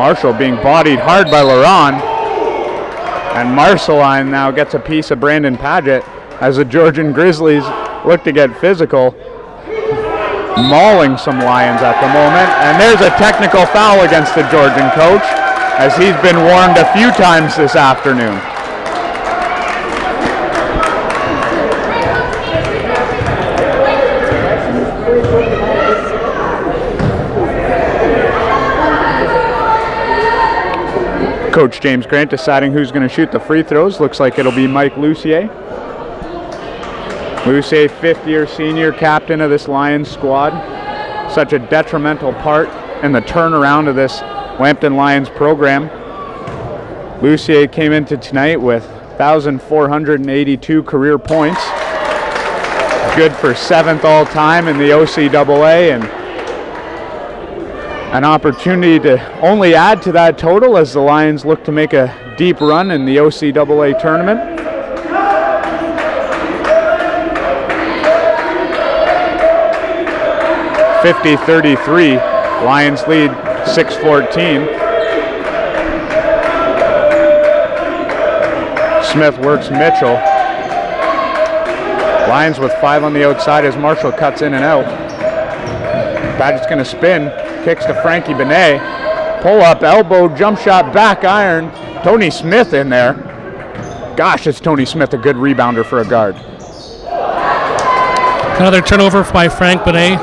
Marshall being bodied hard by Laron. And Marceline now gets a piece of Brandon Paget as the Georgian Grizzlies look to get physical. Mauling some Lions at the moment. And there's a technical foul against the Georgian coach as he's been warned a few times this afternoon. Coach James Grant deciding who's going to shoot the free throws. Looks like it'll be Mike Lucier. Lucier, fifth year senior captain of this Lions squad. Such a detrimental part in the turnaround of this Lambton Lions program. Lucier came into tonight with 1,482 career points. Good for seventh all time in the OCAA and an opportunity to only add to that total as the Lions look to make a deep run in the OCAA tournament. Fifty thirty-three, Lions lead 6-14. Smith works Mitchell. Lions with five on the outside as Marshall cuts in and out. Paget's going to spin, kicks to Frankie Benet. Pull up, elbow, jump shot, back iron. Tony Smith in there. Gosh, is Tony Smith a good rebounder for a guard. Another turnover by Frank Benet.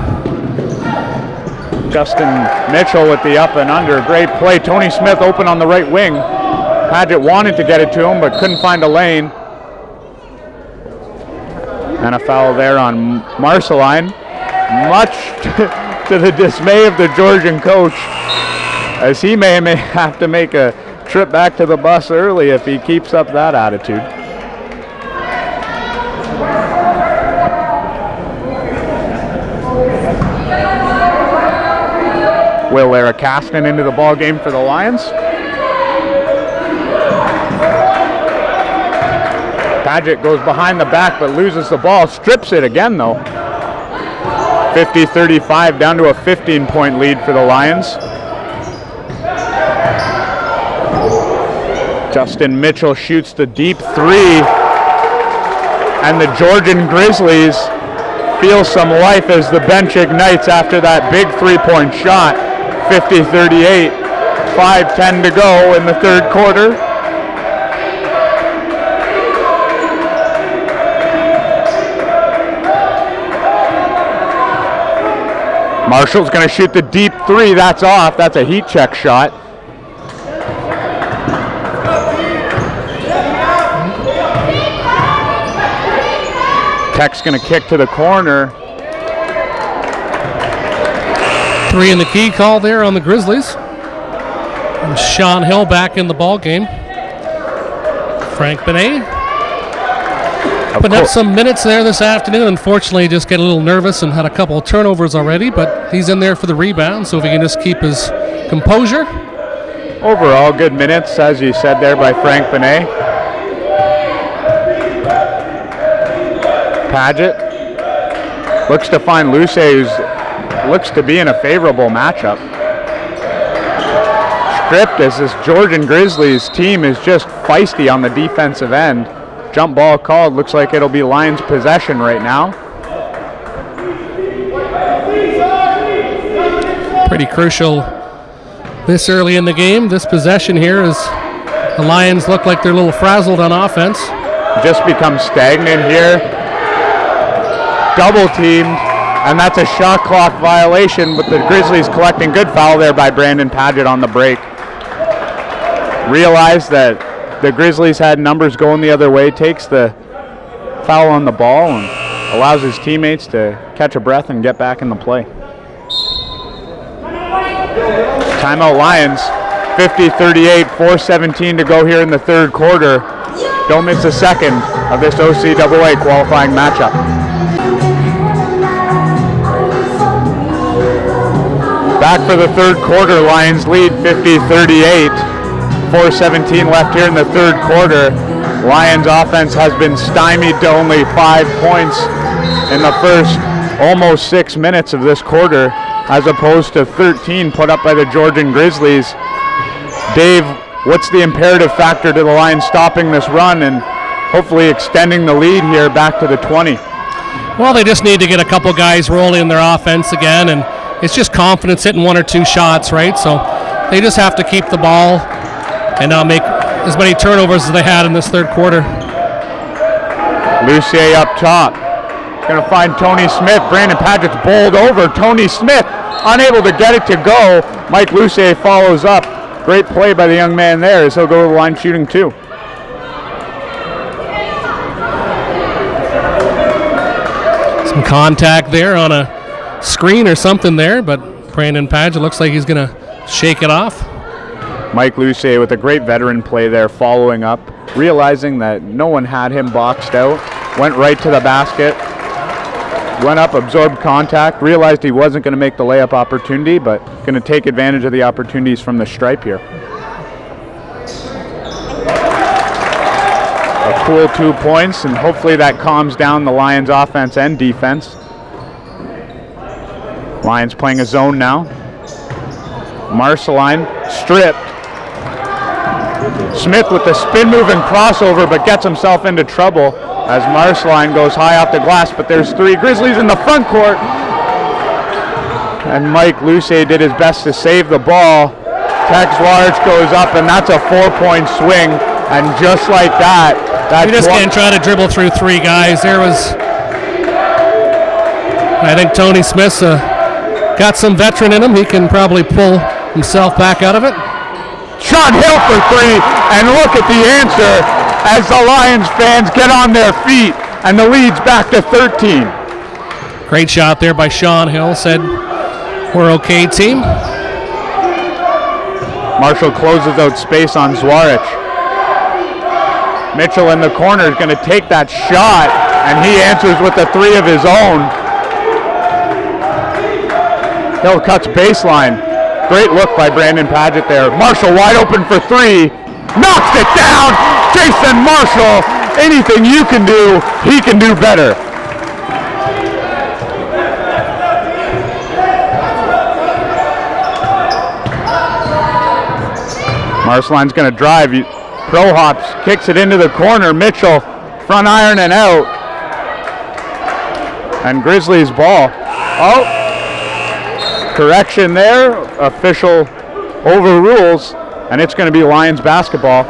Justin Mitchell with the up and under. Great play. Tony Smith open on the right wing. Paget wanted to get it to him, but couldn't find a lane. And a foul there on Marceline. Much to the dismay of the Georgian coach, as he may, may have to make a trip back to the bus early if he keeps up that attitude. Will Eric Caston into the ball game for the Lions. Paget goes behind the back but loses the ball, strips it again though. 50-35 down to a 15 point lead for the Lions. Justin Mitchell shoots the deep three and the Georgian Grizzlies feel some life as the bench ignites after that big three-point shot. 50-38, 5-10 to go in the third quarter. Marshall's going to shoot the deep three. That's off. That's a heat check shot. Tex's going to kick to the corner. Three in the key call there on the Grizzlies. And Sean Hill back in the ball game. Frank Benet putting up some minutes there this afternoon. Unfortunately, just get a little nervous and had a couple of turnovers already, but he's in there for the rebound. So if he can just keep his composure, Overall, good minutes, as you said there by Frank Benet. Paget looks to find Luce, who's looks to be in a favorable matchup. Stripped as this Georgian Grizzlies team is just feisty on the defensive end. Jump ball called. Looks like it'll be Lions possession right now. Pretty crucial this early in the game. This possession here is the Lions look like they're a little frazzled on offense. just becomes stagnant here. Double teamed, and that's a shot clock violation, but the Grizzlies collecting good foul there by Brandon Paget on the break. Realized that the Grizzlies had numbers going the other way, takes the foul on the ball and allows his teammates to catch a breath and get back in the play. Timeout Lions, 50-38, 4.17 to go here in the third quarter. Don't miss a second of this OCAA qualifying matchup. Back for the third quarter, Lions lead 50-38. 4.17 left here in the third quarter. Lions offense has been stymied to only five points in the first almost six minutes of this quarter, as opposed to 13 put up by the Georgian Grizzlies. Dave, what's the imperative factor to the Lions stopping this run and hopefully extending the lead here back to the 20? Well, they just need to get a couple guys rolling in their offense again, and it's just confidence hitting one or two shots, right? So they just have to keep the ball and not make as many turnovers as they had in this third quarter. Lucier up top. Going to find Tony Smith. Brandon Paget's bowled over. Tony Smith unable to get it to go. Mike Lucier follows up. Great play by the young man there as he'll go to the line shooting too. Some contact there on a screen or something there, but Brandon Paget looks like he's going to shake it off. Mike Lucier with a great veteran play there following up, realizing that no one had him boxed out, went right to the basket, went up, absorbed contact, realized he wasn't going to make the layup opportunity, but going to take advantage of the opportunities from the stripe here. A cool two points, and hopefully that calms down the Lions offense and defense. Lions playing a zone now. Marceline stripped. Smith with the spin move and crossover, but gets himself into trouble as Marceline goes high off the glass. But there's three Grizzlies in the front court. And Mike Luce did his best to save the ball. Tex Large goes up, and that's a four-point swing. And just like that, that's He just can't try to dribble through three guys. There was, I think Tony Smith's uh, got some veteran in him. He can probably pull himself back out of it. Sean Hill for three, and look at the answer as the Lions fans get on their feet, and the lead's back to 13. Great shot there by Sean Hill. Said, we're okay, team. Marshall closes out space on Zwarich. Mitchell in the corner is going to take that shot, and he answers with the three of his own. Hill cuts baseline. Great look by Brandon Paget there. Marshall wide open for three. Knocks it down. Jason Marshall. Anything you can do, he can do better. Marceline's going to drive. Pro hops, kicks it into the corner. Mitchell, front iron and out. And Grizzlies ball. Oh, correction there. Official overrules, and it's going to be Lions basketball.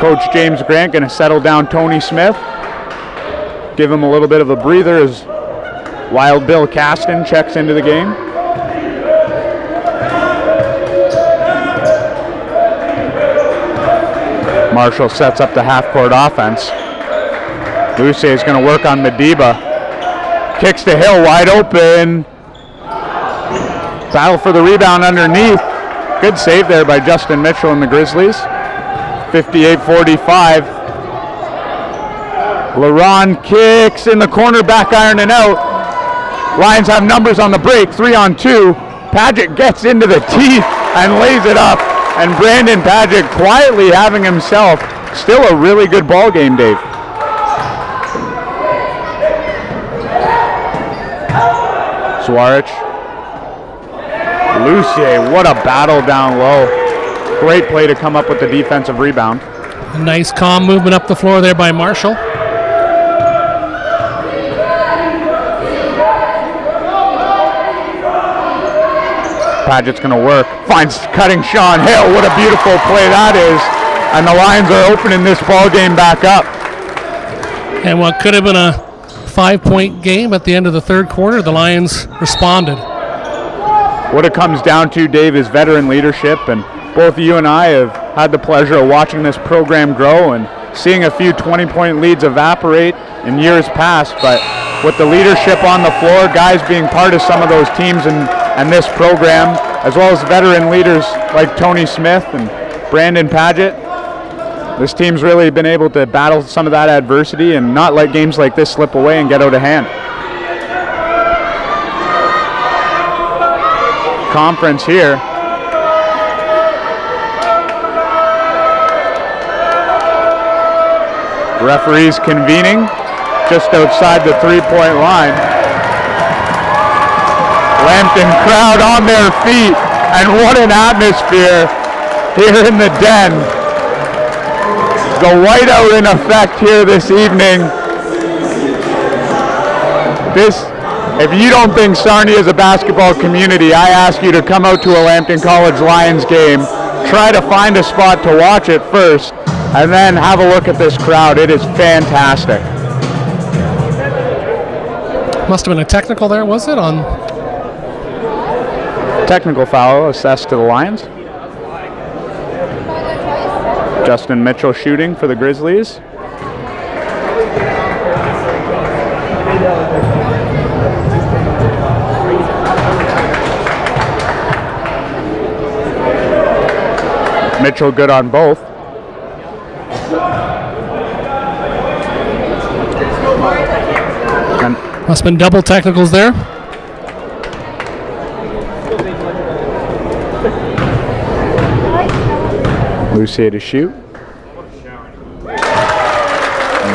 Coach James Grant going to settle down Tony Smith. Give him a little bit of a breather as Wild Bill Caston checks into the game. Marshall sets up the half-court offense. Luce is going to work on Madiba. Kicks to Hill, wide open. Battle for the rebound underneath. Good save there by Justin Mitchell and the Grizzlies. 58-45. LaRon kicks in the corner, back iron and out. Lions have numbers on the break, three on two. Paget gets into the teeth and lays it up. And Brandon Paget quietly having himself still a really good ball game, Dave. Zwarich. Lucier, what a battle down low. Great play to come up with the defensive rebound. A nice calm movement up the floor there by Marshall. Paget's going to work. Finds cutting Sean Hill. What a beautiful play that is. and the Lions are opening this ball game back up. And what could have been a five point game at the end of the third quarter, the Lions responded. What it comes down to, Dave, is veteran leadership, and both you and I have had the pleasure of watching this program grow and seeing a few 20 point leads evaporate in years past. But with the leadership on the floor, guys being part of some of those teams and, and this program, as well as veteran leaders like Tony Smith and Brandon Paget, this team's really been able to battle some of that adversity and not let games like this slip away and get out of hand. Conference here. Referees convening just outside the three-point line. Lambton crowd on their feet, and what an atmosphere here in the den. The whiteout in effect here this evening. This, if you don't think Sarnia is a basketball community, I ask you to come out to a Lambton College Lions game. Try to find a spot to watch it first, and then have a look at this crowd. It is fantastic. Must have been a technical there, was it? On Technical foul assessed to the Lions. Justin Mitchell shooting for the Grizzlies. Mitchell good on both. And must have been double technicals there. Lucier to shoot.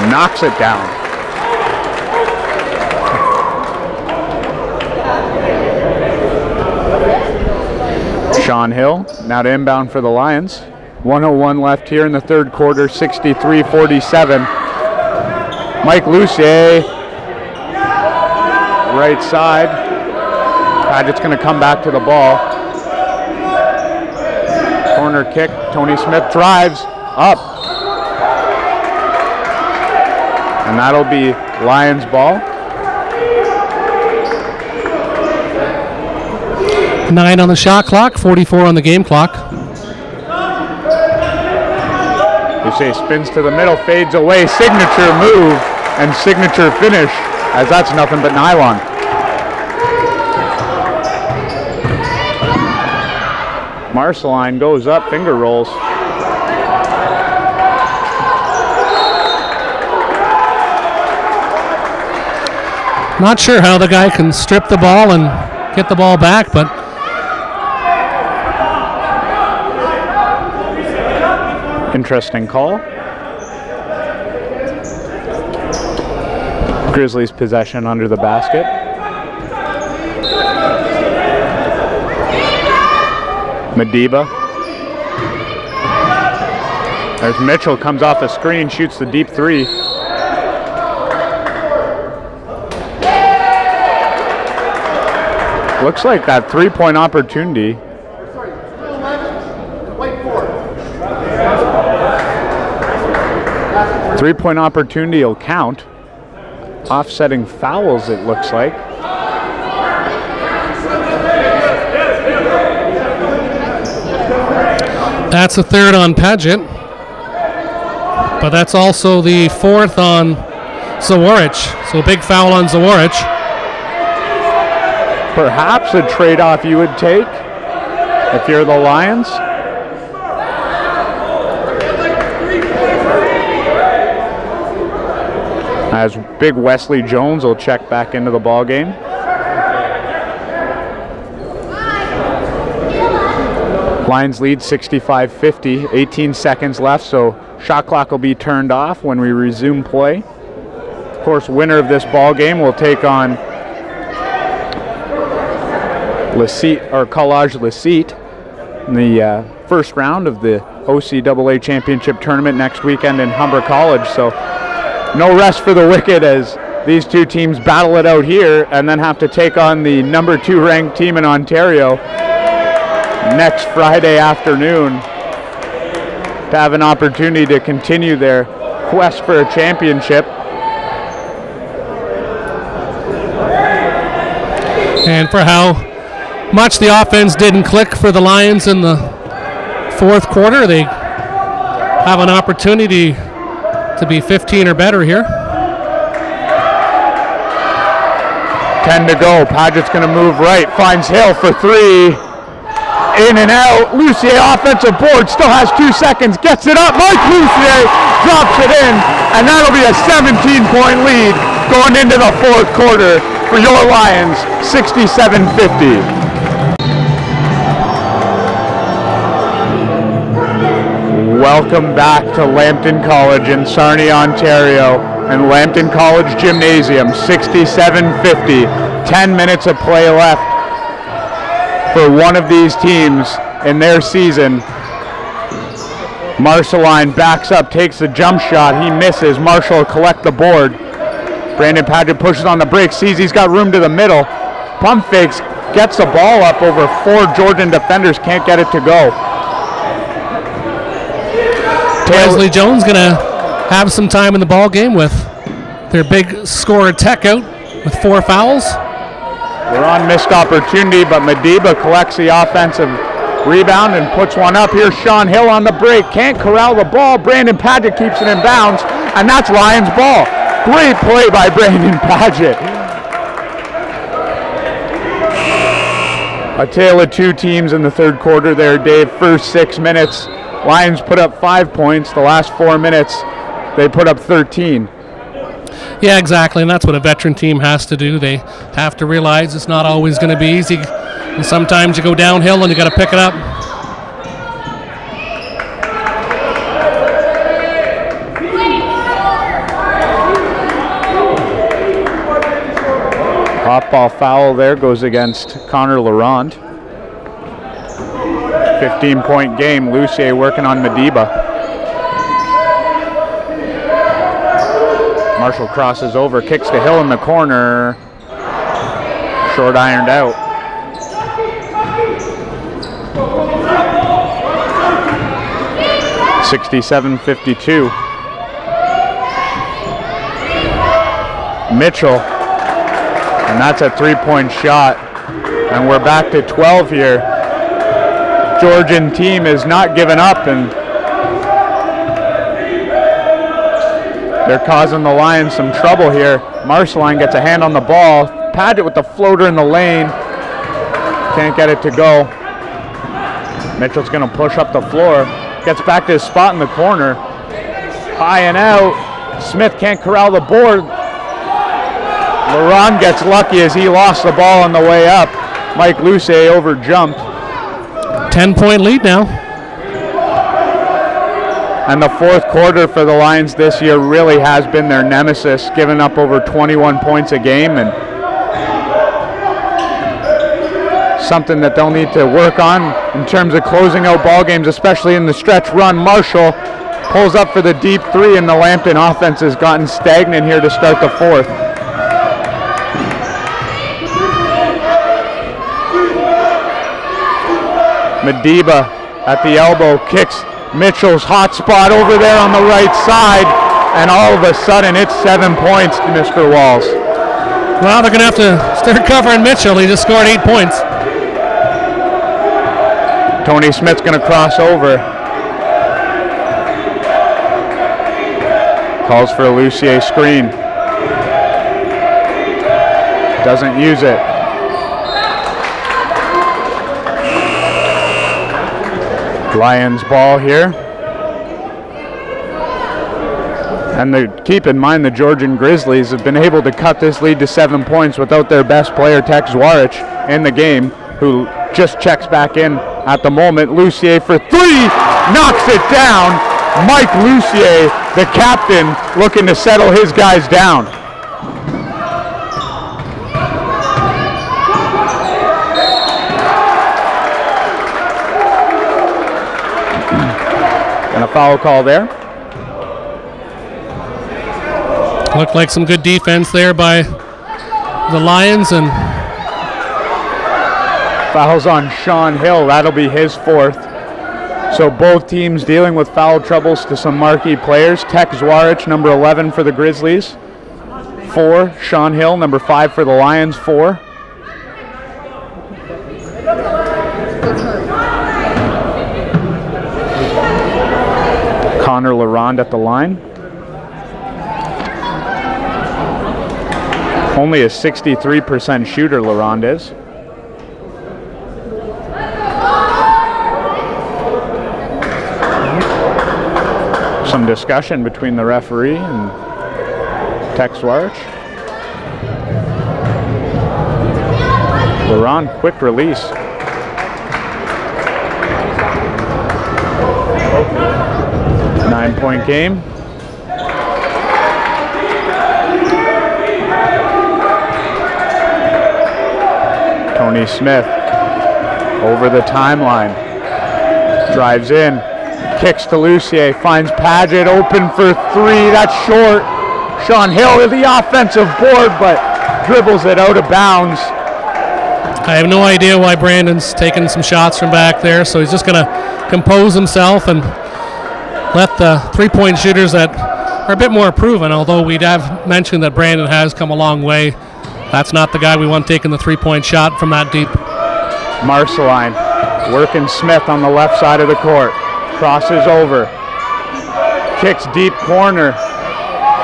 Knocks it down. Sean Hill now to inbound for the Lions. 101 left here in the third quarter, 63 47. Mike Lucier, right side. Paget's going to come back to the ball. Corner kick. Tony Smith drives up. And that'll be Lions ball. Nine on the shot clock, 44 on the game clock. You say spins to the middle, fades away, signature move and signature finish, as that's nothing but nylon. Marceline goes up, finger rolls. Not sure how the guy can strip the ball and get the ball back, but Interesting call. Grizzlies possession under the basket. Madiba. There's Mitchell, comes off the screen, shoots the deep three. Looks like that three point opportunity. Three point opportunity will count. Offsetting fouls, it looks like. that's the third on Paget. But that's also the fourth on Zwarich. So a big foul on Zwarich. Perhaps a trade off you would take if you're the Lions. As big Wesley Jones will check back into the ball game. Lions lead 65-50, 18 seconds left, so shot clock will be turned off when we resume play. Of course, winner of this ball game will take on La Cité or Collège La Cité in the uh, first round of the OCAA championship tournament next weekend in Humber College. So no rest for the wicked as these two teams battle it out here and then have to take on the number two ranked team in Ontario next Friday afternoon. to have an opportunity to continue their quest for a championship. And for how much the offense didn't click for the Lions in the fourth quarter, they have an opportunity to be 15 or better here. 10 to go. Paget's going to move right. Finds Hill for three. In and out. Lucier offensive board. Still has two seconds. Gets it up. Mike Lucier drops it in. And that'll be a 17 point lead going into the fourth quarter for your Lions. 67 50. Welcome back to Lambton College in Sarnia, Ontario, and Lambton College Gymnasium, 67-50. 10 minutes of play left for one of these teams in their season. Marceline backs up, takes the jump shot. He misses. Marshall will collect the board. Brandon Paget pushes on the break, sees he's got room to the middle. Pump fakes, gets the ball up over four Georgian defenders, can't get it to go. Wesley Jones going to have some time in the ball game with their big scorer Tex out with four fouls. They're on missed opportunity, but Madiba collects the offensive rebound and puts one up. Here's Sean Hill on the break. Can't corral the ball. Brandon Paget keeps it in bounds, and that's Lions ball. Great play by Brandon Paget. A tale of two teams in the third quarter there, Dave. First six minutes, Lions put up five points. The last four minutes, they put up 13. Yeah, exactly, and that's what a veteran team has to do. They have to realize it's not always going to be easy, and sometimes you go downhill and you got to pick it up. Hot ball foul there goes against Connor Laurent. 15 point game. Lucier working on Madiba. Marshall crosses over, kicks to Hill in the corner. Short ironed out. Sixty-seven fifty-two. Mitchell, and that's a three-point shot. And we're back to 12 here. Georgian team has not given up and they're causing the Lions some trouble here. Marceline gets a hand on the ball. Paget with the floater in the lane. Can't get it to go. Mitchell's going to push up the floor. Gets back to his spot in the corner. High and out. Smith can't corral the board. Laurent gets lucky as he lost the ball on the way up. Mike Luce over jumped. 10 point lead now. And the fourth quarter for the Lions this year really has been their nemesis, giving up over 21 points a game and something that they'll need to work on in terms of closing out ball games, especially in the stretch run. Marshall pulls up for the deep three, and the Lambton offense has gotten stagnant here to start the fourth. Madiba at the elbow kicks Mitchell's hot spot over there on the right side, and all of a sudden it's seven points to Mr. Walls. Well, they're going to have to start covering Mitchell. He just scored eight points. Tony Smith's going to cross over. Calls for a Lucier screen. Doesn't use it. Lions ball here. And the, keep in mind the Georgian Grizzlies have been able to cut this lead to seven points without their best player, Tex Zwarich, in the game, who just checks back in at the moment. Lucier for three, knocks it down. Mike Lucier, the captain, looking to settle his guys down. Foul call there. Looked like some good defense there by the Lions, and Fouls on Sean Hill. That'll be his fourth. So both teams dealing with foul troubles to some marquee players. Tex Zwarich, number 11 for the Grizzlies. Four. Sean Hill, number five for the Lions. Four. Connor Laurent at the line. Only a 63% shooter, Laurent is. Some discussion between the referee and Tex Zwarich. Laurent, quick release. Nine point game. Tony Smith over the timeline. Drives in, kicks to Lucier, finds Paget open for three. That's short. Sean Hill to the offensive board, but dribbles it out of bounds. I have no idea why Brandon's taking some shots from back there, so he's just going to compose himself and let the three point shooters that are a bit more proven, although we have mentioned that Brandon has come a long way. That's not the guy we want taking the three point shot from that deep. Marceline working Smith on the left side of the court. Crosses over. Kicks deep corner.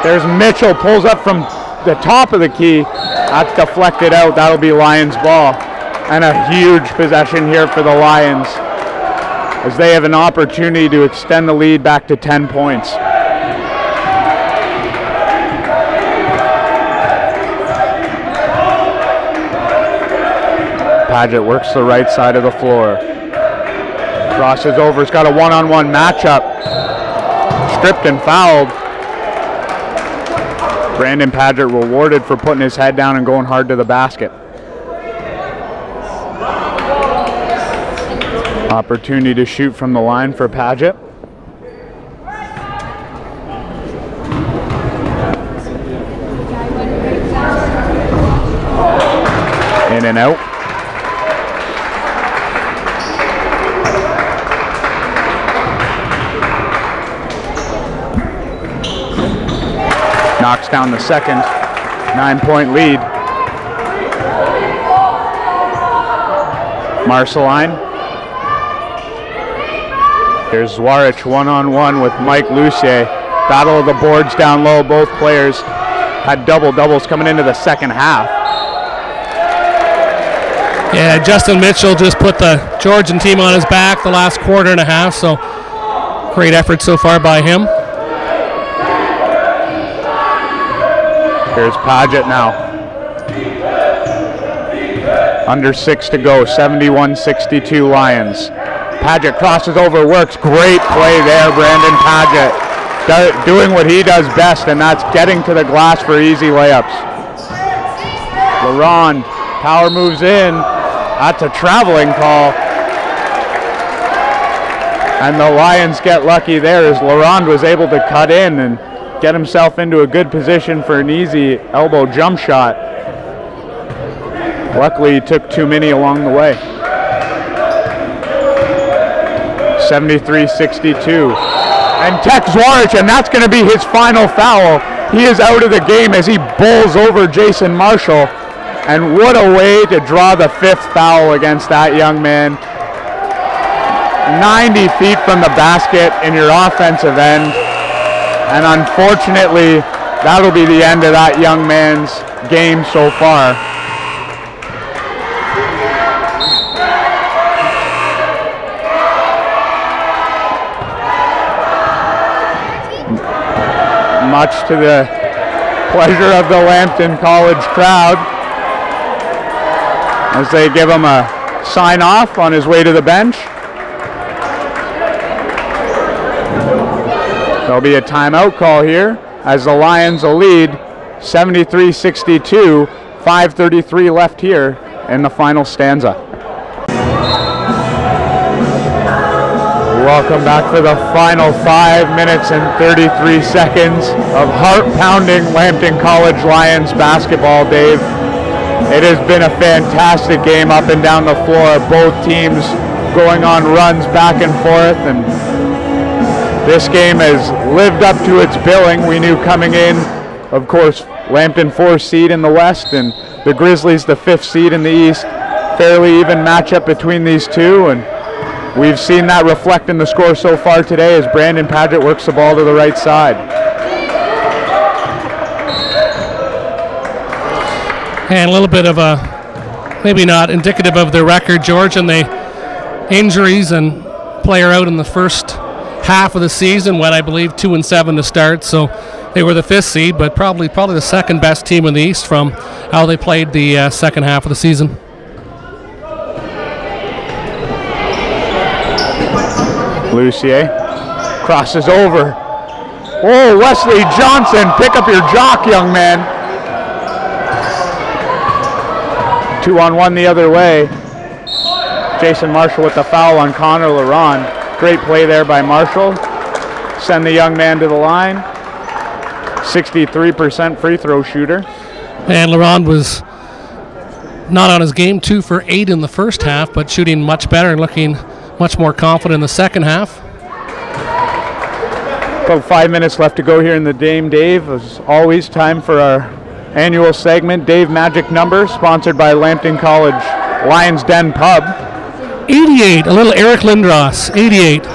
There's Mitchell, pulls up from the top of the key. That's deflected out. That'll be Lions ball. And a huge possession here for the Lions as they have an opportunity to extend the lead back to 10 points. Paget works the right side of the floor. Crosses over. He's got a one-on-one matchup. Stripped and fouled. Brandon Paget rewarded for putting his head down and going hard to the basket. Opportunity to shoot from the line for Paget. In and out. Knocks down the second. Nine point lead. Marceline. Here's Zwarich one on one with Mike Lucier. Battle of the boards down low. Both players had double doubles coming into the second half. Yeah, Justin Mitchell just put the Georgian team on his back the last quarter and a half, so great effort so far by him. Here's Paget now. Under six to go, 71-62 Lions. Paget crosses over, works. Great play there, Brandon Paget. Do- doing what he does best, and that's getting to the glass for easy layups. Laurent, power moves in. That's a traveling call. And the Lions get lucky there as Laurent was able to cut in and get himself into a good position for an easy elbow jump shot. Luckily, he took too many along the way. 73-62. And Tex Zwarich, and that's going to be his final foul. He is out of the game as he bowls over Jason Marshall. And what a way to draw the fifth foul against that young man. 90 feet from the basket in your offensive end. And unfortunately, that'll be the end of that young man's game so far. Much to the pleasure of the Lambton College crowd as they give him a sign off on his way to the bench. There'll be a timeout call here as the Lions will lead 73-62, 5.33 left here in the final stanza. Welcome back for the final five minutes and 33 seconds of heart-pounding Lambton College Lions basketball, Dave. It has been a fantastic game up and down the floor. Both teams going on runs back and forth, and this game has lived up to its billing. We knew coming in, of course, Lambton four seed in the West and the Grizzlies the fifth seed in the East. Fairly even matchup between these two, and we've seen that reflect in the score so far today as Brandon Paget works the ball to the right side. And a little bit of a, maybe not indicative of their record, George, and the injuries and player out in the first half of the season. Went, I believe, two and seven to start. So they were the fifth seed, but probably probably the second best team in the East from how they played the uh, second half of the season. Lucier crosses over. Oh, Wesley Johnson, pick up your jock, young man. Two on one the other way. Jason Marshall with the foul on Connor Laurent. Great play there by Marshall. Send the young man to the line. 63% free throw shooter. And Laurent was not on his game, two for eight in the first half, but shooting much better and looking much more confident in the second half. About five minutes left to go here in the Dame Dave. As always, time for our annual segment, Dave Magic Number, sponsored by Lambton College Lions Den Pub. 88, a little Eric Lindros, 88.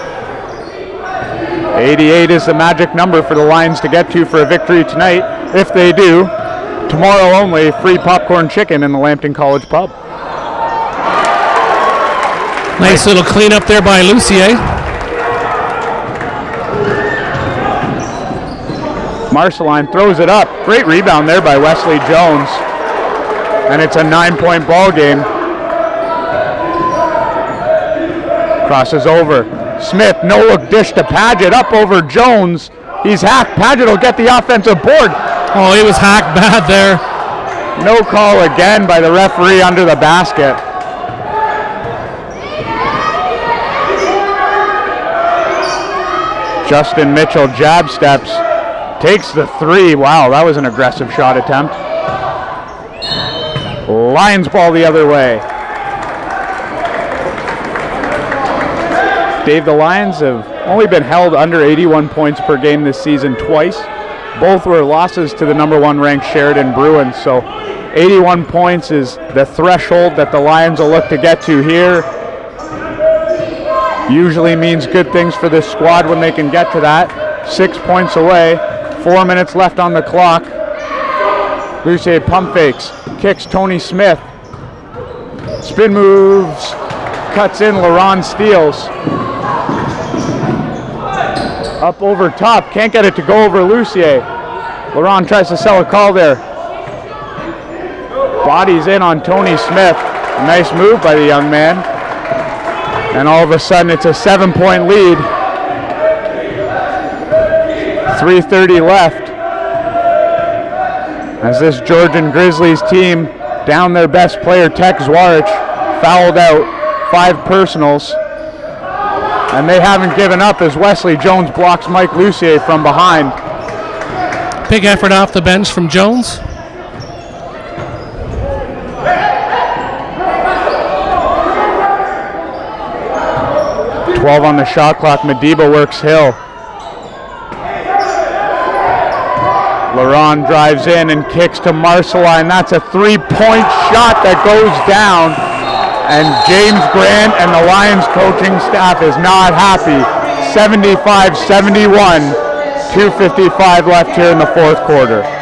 88 is the magic number for the Lions to get to for a victory tonight. If they do, tomorrow only, free popcorn chicken in the Lambton College Pub. Nice little cleanup there by Lucier. Marceline throws it up. Great rebound there by Wesley Jones. And it's a nine point ball game. Crosses over. Smith, no look dish to Paget, up over Jones. He's hacked. Paget will get the offensive board. Oh, he was hacked bad there. No call again by the referee under the basket. Justin Mitchell jab steps, takes the three. Wow, that was an aggressive shot attempt. Lions ball the other way. Dave, the Lions have only been held under 81 points per game this season twice. Both were losses to the number one ranked Sheridan Bruins. So 81 points is the threshold that the Lions will look to get to here. Usually means good things for this squad when they can get to that. Six points away, four minutes left on the clock. Lucier pump fakes, kicks Tony Smith. Spin moves, cuts in, Laurent steals. Up over top, can't get it to go over Lucier. Laurent tries to sell a call there. Bodies in on Tony Smith. Nice move by the young man. And all of a sudden it's a seven point lead. 3.30 left. As this Georgian Grizzlies team down their best player, Tex Zwarich, fouled out, five personals. And they haven't given up as Wesley Jones blocks Mike Lucier from behind. Big effort off the bench from Jones. Twelve on the shot clock. Madiba works Hill. Laurent drives in and kicks to Marcella, and That's a three-point shot that goes down. And James Grant and the Lions coaching staff is not happy. 75-71, 2.55 left here in the fourth quarter.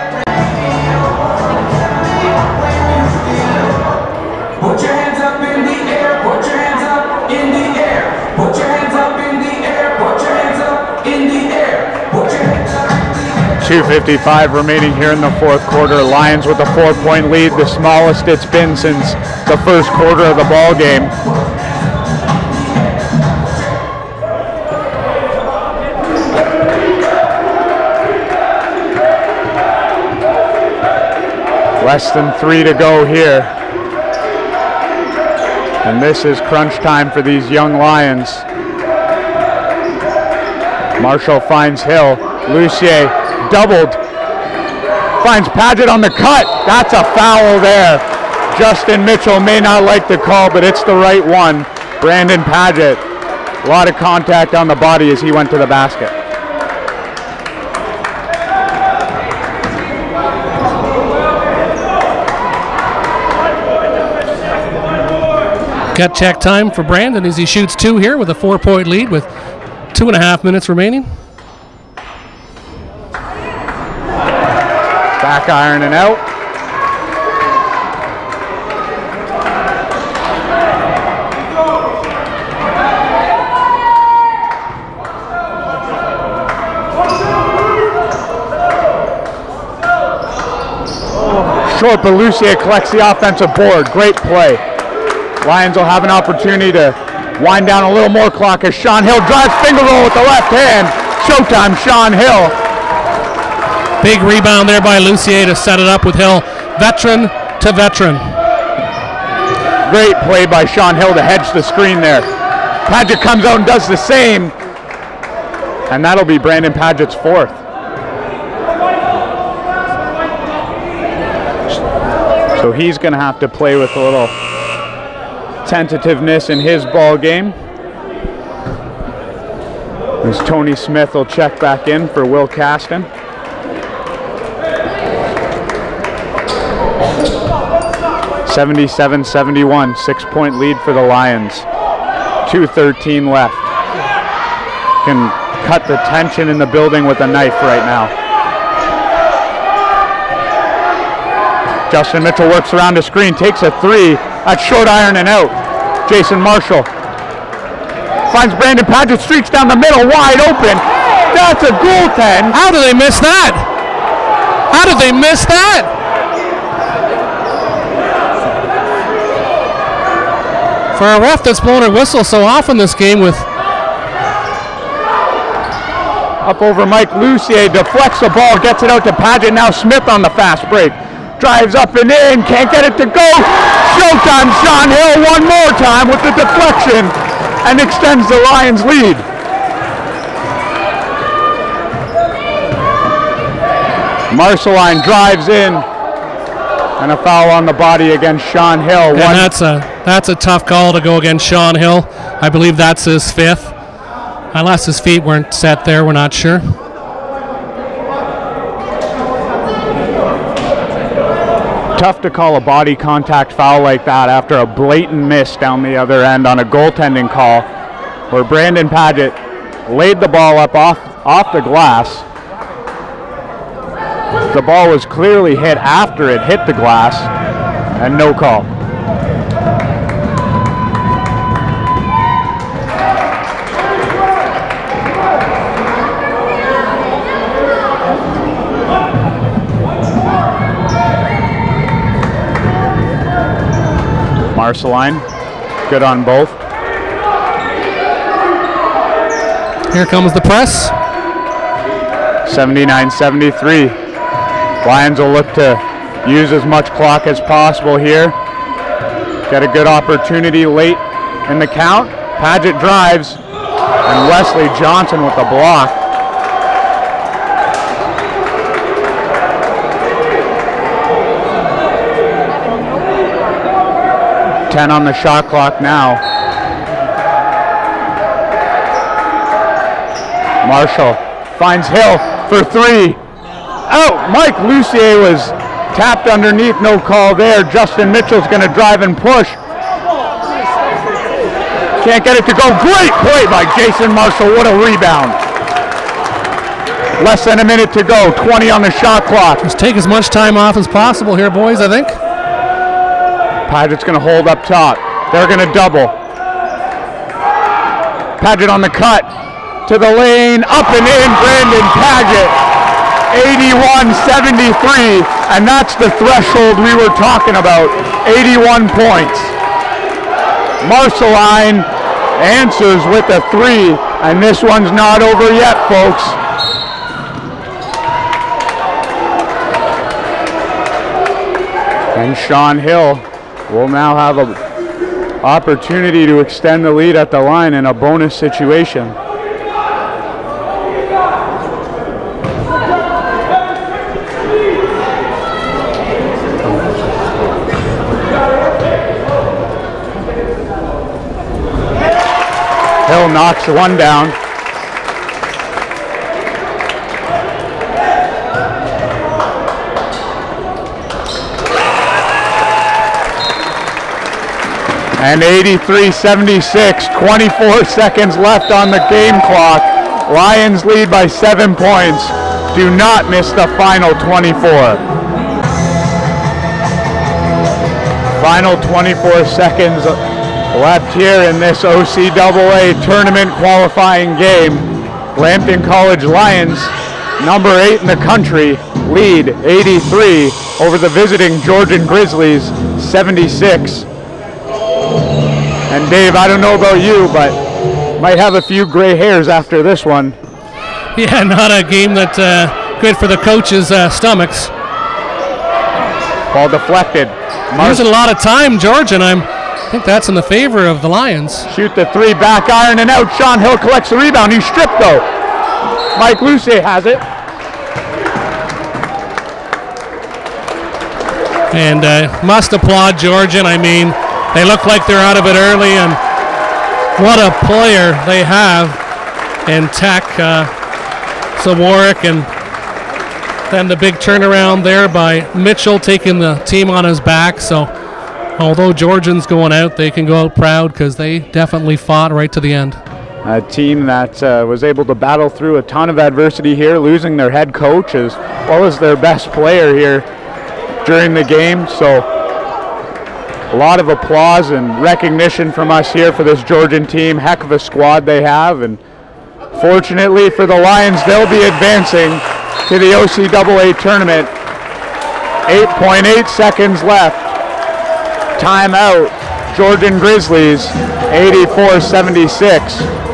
2.55 remaining here in the fourth quarter. Lions with a four-point lead, the smallest it's been since the first quarter of the ball game. Less than three to go here. And this is crunch time for these young Lions. Marshall finds Hill. Lucier doubled. Finds Paget on the cut. That's a foul there. Justin Mitchell may not like the call, but it's the right one. Brandon Paget, a lot of contact on the body as he went to the basket. Cut check time for Brandon as he shoots two here with a four point lead with two and a half minutes remaining. Back iron and out. Short, but Lucier collects the offensive board. Great play. Lions will have an opportunity to wind down a little more clock as Sean Hill drives finger roll with the left hand. Showtime, Sean Hill. Big rebound there by Lucier to set it up with Hill. Veteran to veteran. Great play by Sean Hill to hedge the screen there. Paget comes out and does the same. And that'll be Brandon Paget's fourth. So he's going to have to play with a little tentativeness in his ball game. As Tony Smith will check back in for Will Caston. Seventy-seven, seventy-one, six-point lead for the Lions. Two thirteen left. Can cut the tension in the building with a knife right now. Justin Mitchell works around the screen, takes a three. That's short iron and out. Jason Marshall finds Brandon Paget, streaks down the middle, wide open. That's a goaltend. How did they miss that? How did they miss that? For a ref that's blown a whistle so often this game with Up over Mike Lucier, deflects the ball, gets it out to Paget. Now Smith on the fast break. Drives up and in, can't get it to go. Showtime, Sean Hill one more time with the deflection and extends the Lions lead. Marceline drives in and a foul on the body against Sean Hill. and One, that's a that's a tough call to go against Sean Hill. I believe that's his fifth. Unless his feet weren't set there, we're not sure. tough to call a body contact foul like that after a blatant miss down the other end on a goaltending call where Brandon Paget laid the ball up off, off the glass. The ball was clearly hit after it hit the glass and no call. Marceline, good on both. Here comes the press. 79-73. Lions will look to use as much clock as possible here. Get a good opportunity late in the count. Paget drives, and Wesley Johnson with the block. Ten on the shot clock now. Marshall finds Hill for three. Out. Mike Lucier was tapped underneath. No call there. Justin Mitchell's going to drive and push. Can't get it to go. Great play by Jason Marshall. What a rebound. Less than a minute to go. 20 on the shot clock. Just take as much time off as possible here, boys, I think. Paget's going to hold up top. They're going to double. Paget on the cut. To the lane. Up and in. Brandon Paget. 81-73. And that's the threshold we were talking about. 81 points. Marceline answers with a three. And this one's not over yet, folks. And Sean Hill will now have an opportunity to extend the lead at the line in a bonus situation. Hill knocks one down. And 83-76, 24 seconds left on the game clock. Lions lead by seven points. Do not miss the final 24. Final 24 seconds left here in this OCAA tournament qualifying game. Lambton College Lions, number eight in the country, lead 83 over the visiting Georgian Grizzlies, 76. And Dave, I don't know about you, but might have a few gray hairs after this one. Yeah, not a game that uh, good for the coaches' uh, stomachs. Ball deflected. Losing a lot of time, George, and I'm, I think that's in the favor of the Lions. Shoot the three, back iron and out. Sean Hill collects the rebound. He's stripped though. Mike Lucier has it. And uh, must applaud Georgian. I mean, they look like they're out of it early, and what a player they have in Tex. Uh, Zwarich and then the big turnaround there by Mitchell taking the team on his back. So although Georgians going out, they can go out proud because they definitely fought right to the end. A team that uh, was able to battle through a ton of adversity here, losing their head coach as well as their best player here during the game. So a lot of applause and recognition from us here for this Georgian team. Heck of a squad they have and Fortunately for the Lions, they'll be advancing to the OCAA tournament. 8.8 seconds left. Timeout. Georgian Grizzlies, 84-76.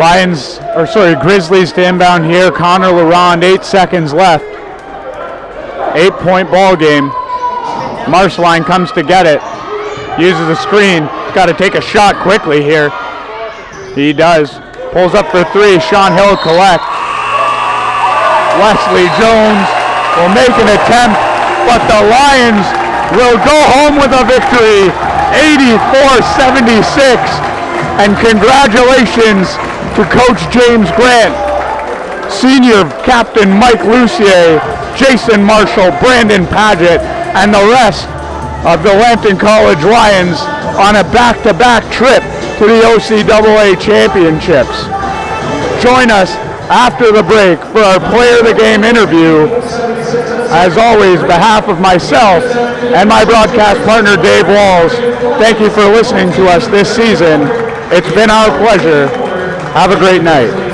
Lions, or sorry, Grizzlies to inbound here. Connor Laurent, eight seconds left. Eight point ball game. Marceline comes to get it. Uses a screen. Got to take a shot quickly here. He does. Pulls up for three. Sean Hill collect. Wesley Jones will make an attempt, but the Lions will go home with a victory. 84-76. And congratulations Coach James Grant, Senior Captain Mike Lucier, Jason Marshall, Brandon Paget, and the rest of the Lambton College Lions on a back-to-back trip to the OCAA Championships. Join us after the break for our Player of the Game interview. As always, behalf of myself and my broadcast partner Dave Walls, thank you for listening to us this season. It's been our pleasure. Have a great night.